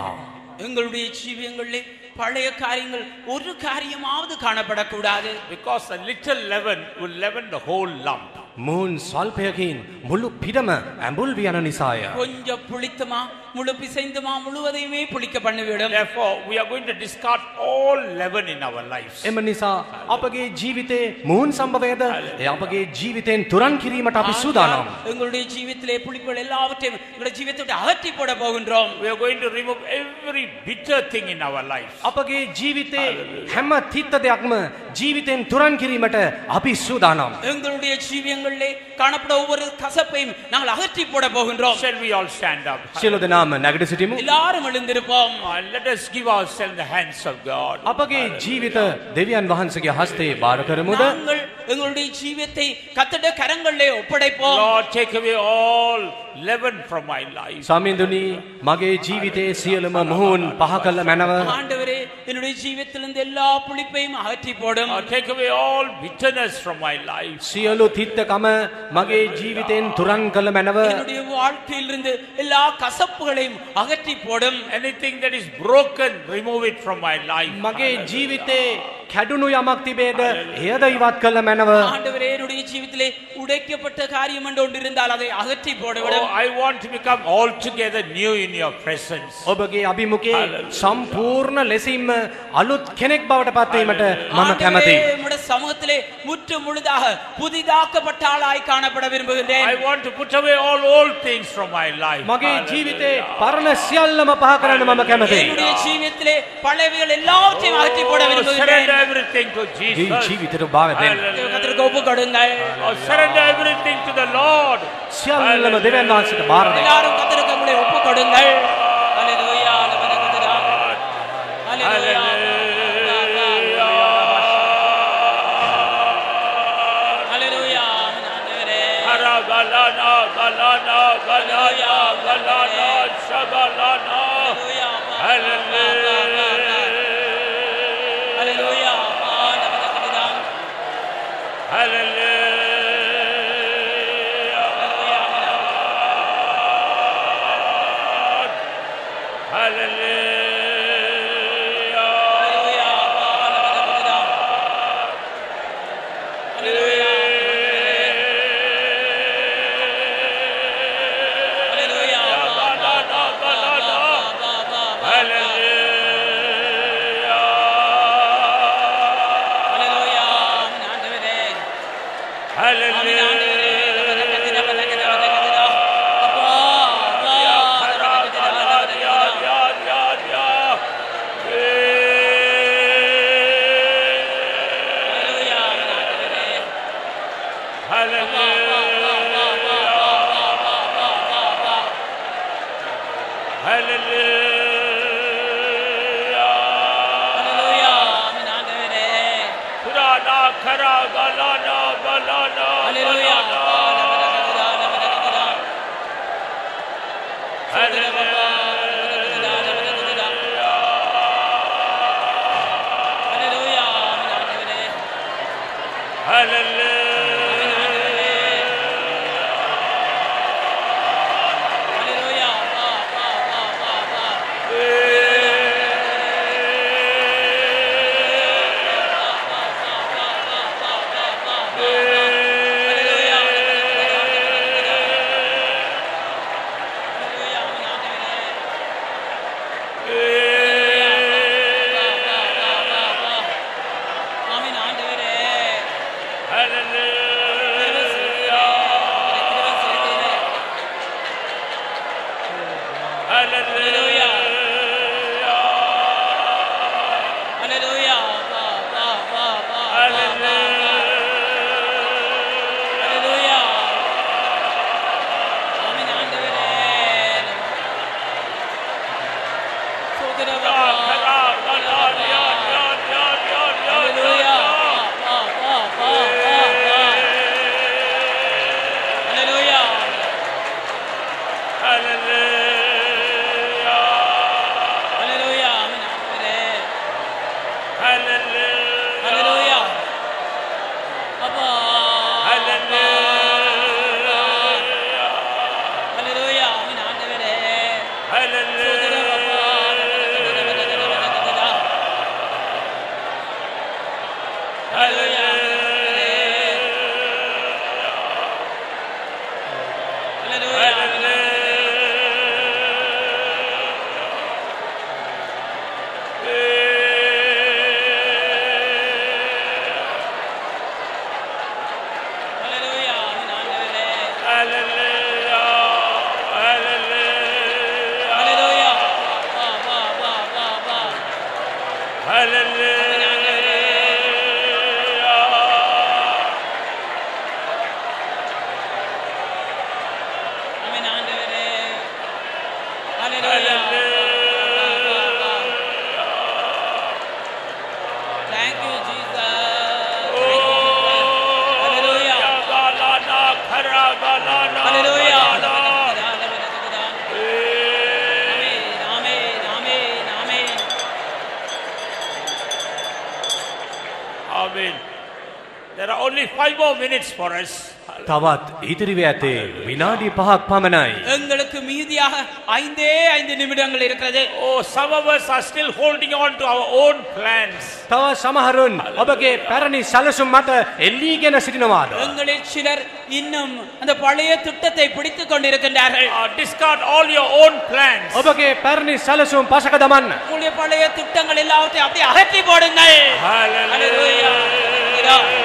Speaker 3: எங்களுடைய ஜீவியங்களிலே பழைய காரியங்கள் ஒரு காரியமாவது காணப்படக்கூடாது.
Speaker 7: Because a little leaven will leaven the whole lump.
Speaker 8: மூன் சால்பயகின் முழு பிடம அம்புல் வியான நிசாய
Speaker 3: கொஞ்சம் புளித்தமா முழு பிசைந்த மா முழுவதையுமே புளிக்க பண்ணிவிடும்
Speaker 7: Therefore, we are going to discard all leaven in our lives.
Speaker 8: එම නිසා අපගේ ජීවිතේ මූන් සම්භවයද එය අපගේ ජීවිතයෙන් තුරන් කිරීමට අපි සූදානම්.
Speaker 3: எங்களுடைய ஜீவித்திலே புளிப்புகள் எல்லாவற்றையும் எங்களுடைய ஜீவித்தோட அகற்றி போட போகின்றோம்
Speaker 7: We are going to remove every bitter thing in our life.
Speaker 8: අපගේ ජීවිතේ හැම තිත්ත දෙයක්ම ජීවිතයෙන් තුරන් කිරීමට අපි සූදානම්.
Speaker 3: எங்களுடைய ஜீவியங்களிலே காணப்பட ஒவ்வொரு கசப்பையும் நாங்கள் அகற்றி போட போகின்றோம்
Speaker 7: Shall we all stand up?
Speaker 8: සියලු දෙනාම නැගට සිටිමු.
Speaker 3: எல்லாரும் எழுந்திருப்போம்
Speaker 7: And let us give ourselves in the hands of God.
Speaker 8: අපගේ ජීවිත දෙවියන් වහන්සගේ හස්තේ භාර කරමුද?
Speaker 3: நாங்கள் எங்களுடைய ஜீவியத்தை கத்தட கரங்களிலே ஒப்படைப்போம்
Speaker 7: Lord, take away all leaven from my life.
Speaker 8: සමිඳුනි මගේ ජීවිතයේ සියලුම මුහුන් පහ කළ මැනව
Speaker 3: ஆண்டவரே என்னுடைய ஜீவியத்திலிருந்து எல்லா புளிப்பையும் அகற்றி போடும்
Speaker 7: Lord, take away all bitterness from my life.
Speaker 8: සියලු තිත්තකම මගේ ජීවිතයෙන් තුරන් කළ මැනව
Speaker 3: என்னுடைய வாழ்க்கையிலிருந்து எல்லா கசப்புகளையும் அகற்றி போடும்
Speaker 7: Anything that is broken, remove it from my life.
Speaker 8: මගේ ජීවිතේ කැඩුණු යමක් තිබේද එයද ඉවත් කළ මැනව
Speaker 3: ஆண்டவரே என்னுடைய ஜீவித்திலே உடைக்கப்பட்ட காரியம் என்று ஒன்று இருந்தால் அதை அகற்றி
Speaker 7: Oh,
Speaker 3: போடவிடும்
Speaker 7: I want to become altogether new in your presence.
Speaker 8: ඔබගේ අභිමුකේ සම්පූර්ණ ලෙසින්ම අලුත් කෙනෙක් බවට පත්වීමට මම
Speaker 3: ஆண்டவரே,
Speaker 8: කැමති.
Speaker 3: உம்முடைய சமூகத்திலே முற்று முழுதாக புதிதாக்கப்பட்ட ஆளாய் காணப்பட விரும்புகின்றேன்
Speaker 7: I want to put away all old things from my life.
Speaker 8: මගේ ජීවිතේ පරණ සියල්ලම පහ කරන්න මම කැමති.
Speaker 3: என்னுடைய ஜீவியத்திலே பழையவைகள் எல்லாவற்றையும் அகற்றி போட
Speaker 7: Oh,
Speaker 3: விரும்புகின்றேன்
Speaker 7: surrender everything to Jesus. 네
Speaker 3: ജീവിതത്തിൽ ഭാഗതൻ. കർത്തൃക്ക്
Speaker 7: ഒപ്പുകൊടുങ്ങൾ. Surrender everything to the Lord.
Speaker 8: සියල්ලම දෙවියන් වහන්සේට බාර දෙන්න.
Speaker 3: എല്ലാവരും കർത്തൃക്ക് നമ്മളെ ഒപ്പുകൊടുങ്ങൾ. ഹല്ലേലൂയ. ഹല്ലേലൂയ. ഹല്ലേലൂയ.
Speaker 7: ബലാന ബലാന ബലാന ബലാന ശബലാന ഹല്ലേലൂയ. minutes for us.
Speaker 8: තවත් ඉදිරිව ඇතේ විනාඩි පහක් පමණයි.
Speaker 3: எங்களுக்கு மீதியாக ஐந்தே ஐந்து நிமிடங்கள் இருக்கிறது
Speaker 7: Oh, some of us are still holding on to our own plans.
Speaker 8: තව සමහරුන් ඔබගේ පැරණි සැලසුම් මත එල්ලීගෙන සිටිනවාද.
Speaker 3: எங்களில் சிலர் இன்னும் அந்த பழைய திட்டத்தை பிடித்துக் கொண்டிருக்கின்றார்கள்
Speaker 7: Uh, discard all your own plans.
Speaker 8: ඔබගේ පැරණි සැලසුම් පසක දමන්න.
Speaker 3: உங்களுடைய பழைய திட்டங்கள் எல்லாவற்றையும் அப்படியே அகற்றி போடுங்கள் Hallelujah. Hallelujah.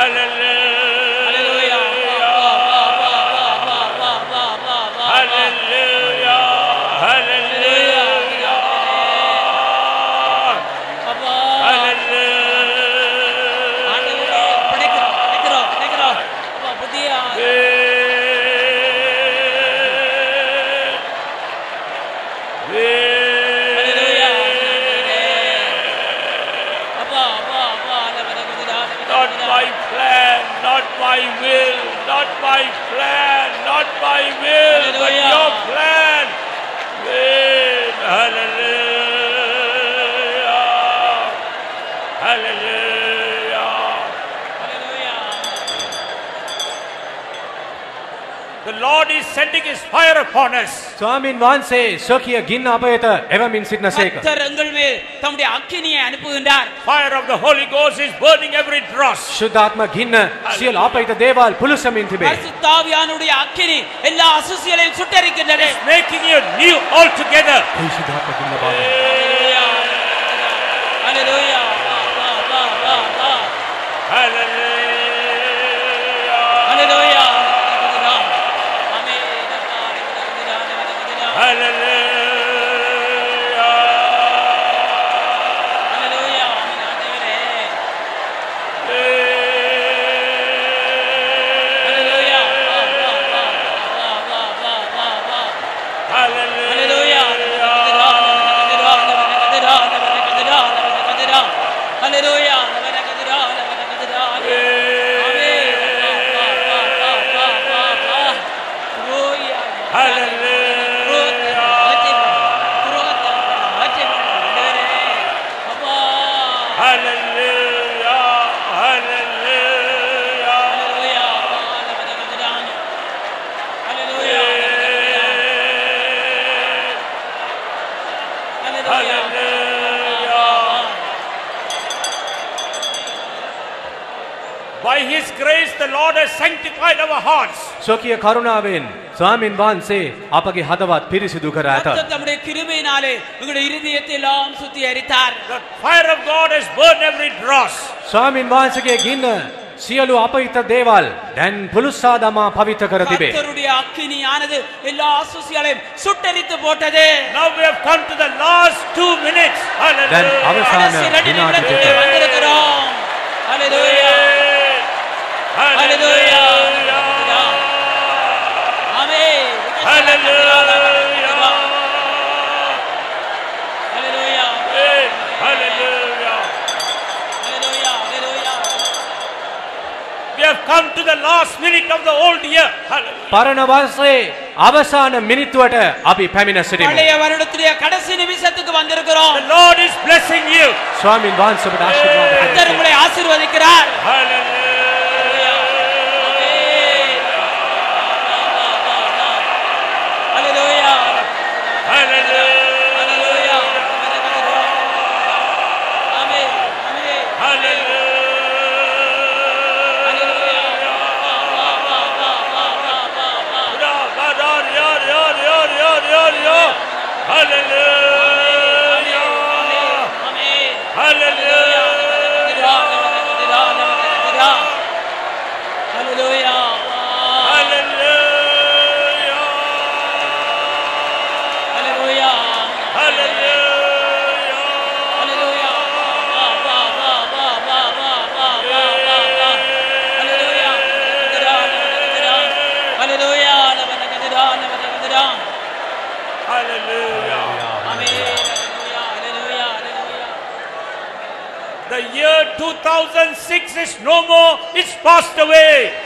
Speaker 7: على الله sending his fire upon us.
Speaker 8: ස්වාමින් වහන්සේ ස්වකීය ගින්න අප වෙත එවමින් සිටිනසේක.
Speaker 3: கர்த்தர் எங்கள் மேல் தம்முடைய அக்கினியை அனுப்புகின்றார்
Speaker 7: Fire of the Holy Ghost is burning every dross.
Speaker 8: ශුද්ධාත්ම ගින්න සියලු අපහිත දේවල් පුළුසමින් තිබේ.
Speaker 3: பரிசுத்தாவியானுடைய அக்கினி எல்லா அசுசியலையும் சுட்டரிக்கின்றது
Speaker 7: Making you new altogether.
Speaker 8: ඒ ශුද්ධාත්ම ගින්න බව.
Speaker 3: Hallelujah. வா, வா, வா, வா, வா.
Speaker 7: Hallelujah. By His grace, the Lord has sanctified our hearts.
Speaker 8: ස්වකීය කරුණාවෙන් ස්වාමින් වහන්සේ අපගේ හදවත් පිරිසිදු කර ඇත.
Speaker 3: கர்த்தர் தம்முடைய கிருபையினாலே உங்களுடைய இருதயத்தை எல்லாம் சுத்திகரித்தார்
Speaker 7: The fire of God has burned every dross.
Speaker 8: ස්වාමින් වහන්සේගේ ගින්න සියලු අපහිත දේවල් දැන් පුළුස්සා දමා පවිත්‍ර කර තිබේ.
Speaker 3: கர்த்தருடைய அக்கினியானது எல்லா அசுசியலையும் சுட்டரித்து போட்டது
Speaker 7: Now we have come to the last two minutes.
Speaker 8: දැන්
Speaker 7: Hallelujah.
Speaker 8: අවසාන
Speaker 3: கடைசி ரெண்டு
Speaker 8: විනාඩි
Speaker 3: நிமிடத்துக்கு
Speaker 8: දෙක.
Speaker 3: வந்திருக்கிறோம் ஹalleluya
Speaker 8: පරණ වර්ෂයේ අවසාන මිනිත්තුවට අපි පැමිණ සිටිමු.
Speaker 3: பழைய வருடத்துடைய கடைசி நிமிஷத்துக்கு வந்திருக்கிறோம்
Speaker 7: The Lord is blessing you.
Speaker 8: ස්වාමින් වහන්සේ ඔබට ආශිර්වාද
Speaker 3: கர்த்தர்
Speaker 8: කරනවා.
Speaker 3: உங்களை ஆசீர்வதிக்கிறார்
Speaker 7: Hallelujah.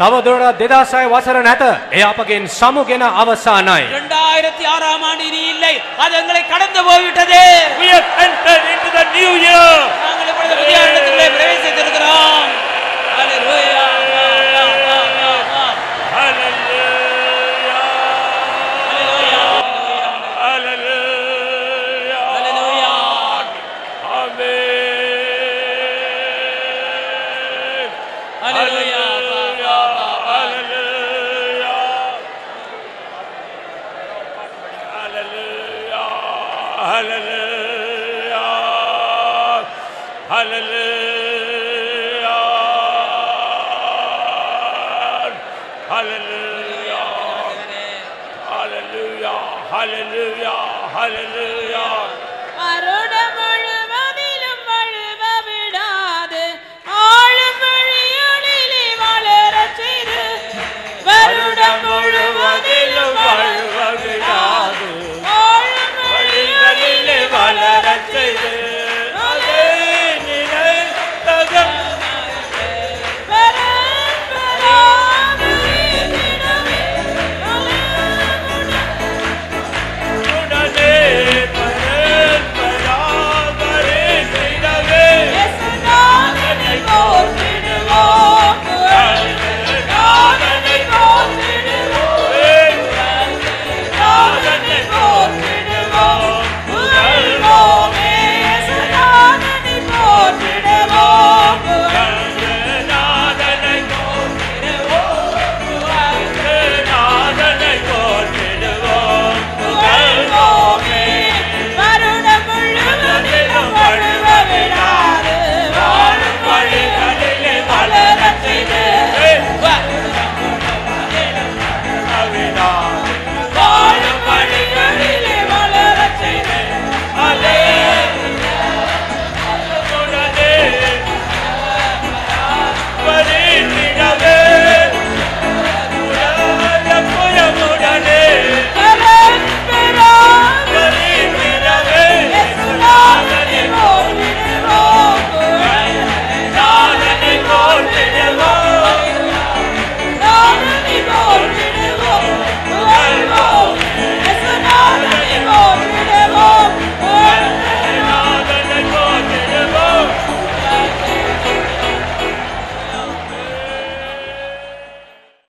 Speaker 8: තවදුරටත් දෙදාසය වසර නැත. එය අපගෙන් සමුගෙන අවසානයි.
Speaker 7: இரண்டாயிரத்தி ஆறாம் ஆண்டு இனி இல்லை அது எங்களை கடந்து போய்விட்டது
Speaker 3: We have entered into the new year.
Speaker 7: நாங்கள் இப்பொழுது புதிய இடத்துக்குள்ளே பிரவேசித்திருக்கிறோம்